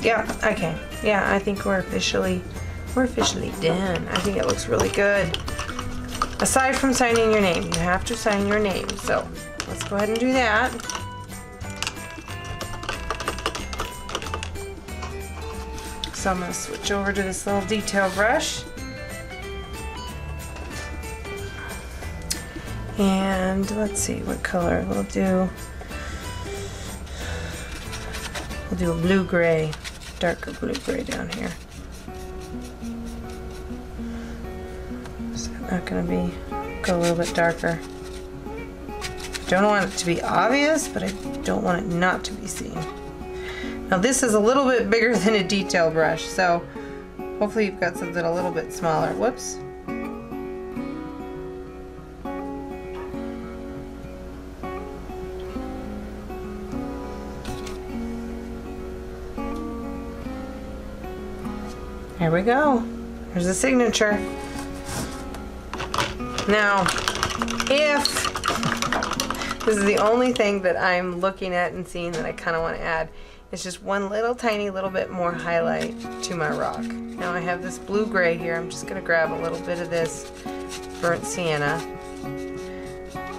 Yeah, okay. Yeah, I think we're officially, we're officially done. I think it looks really good. Aside from signing your name, you have to sign your name. So let's go ahead and do that. So I'm going to switch over to this little detail brush. And let's see what color we'll do. We'll do a blue gray, darker blue gray down here. Is that not going to be, go a little bit darker. Don't want it to be obvious, but I don't want it not to be seen. Now this is a little bit bigger *laughs* than a detail brush, so hopefully you've got something a little bit smaller. Whoops. There we go. There's the signature. Now, if this is the only thing that I'm looking at and seeing that I kind of want to add, it's just one little tiny little bit more highlight to my rock. Now I have this blue gray here. I'm just going to grab a little bit of this burnt sienna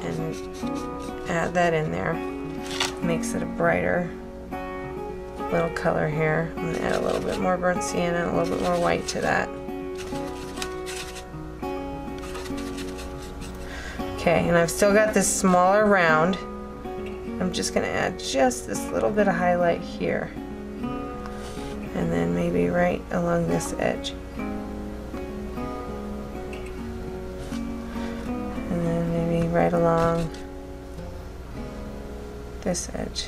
and add that in there. Makes it a brighter little color here. I'm going to add a little bit more burnt sienna and a little bit more white to that. Okay, and I've still got this smaller round. I'm just going to add just this little bit of highlight here. And then maybe right along this edge. And then maybe right along this edge.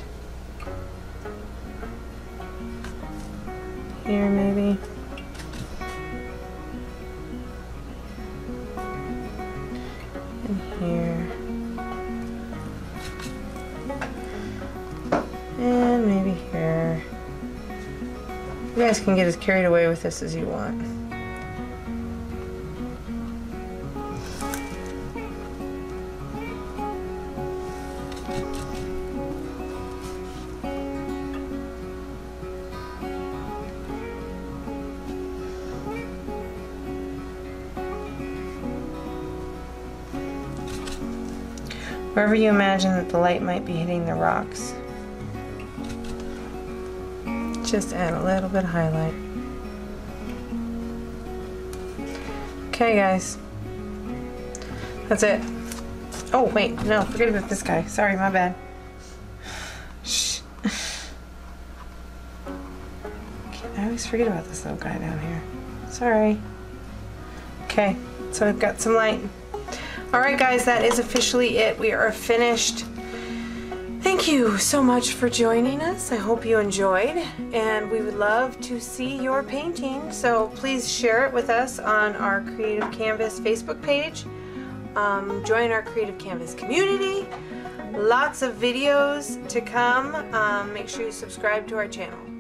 Here maybe. Guys can get as carried away with this as you want. Wherever you imagine that the light might be hitting the rocks. Just add a little bit of highlight. Okay guys. That's it. Oh wait, no, forget about this guy. Sorry, my bad. Shh. I always forget about this little guy down here. Sorry. Okay, so I've got some light. Alright guys, that is officially it. We are finished. Thank you so much for joining us. I hope you enjoyed and we would love to see your painting. So please share it with us on our Creative Canvas Facebook page. Um, join our Creative Canvas community. Lots of videos to come. Um, make sure you subscribe to our channel.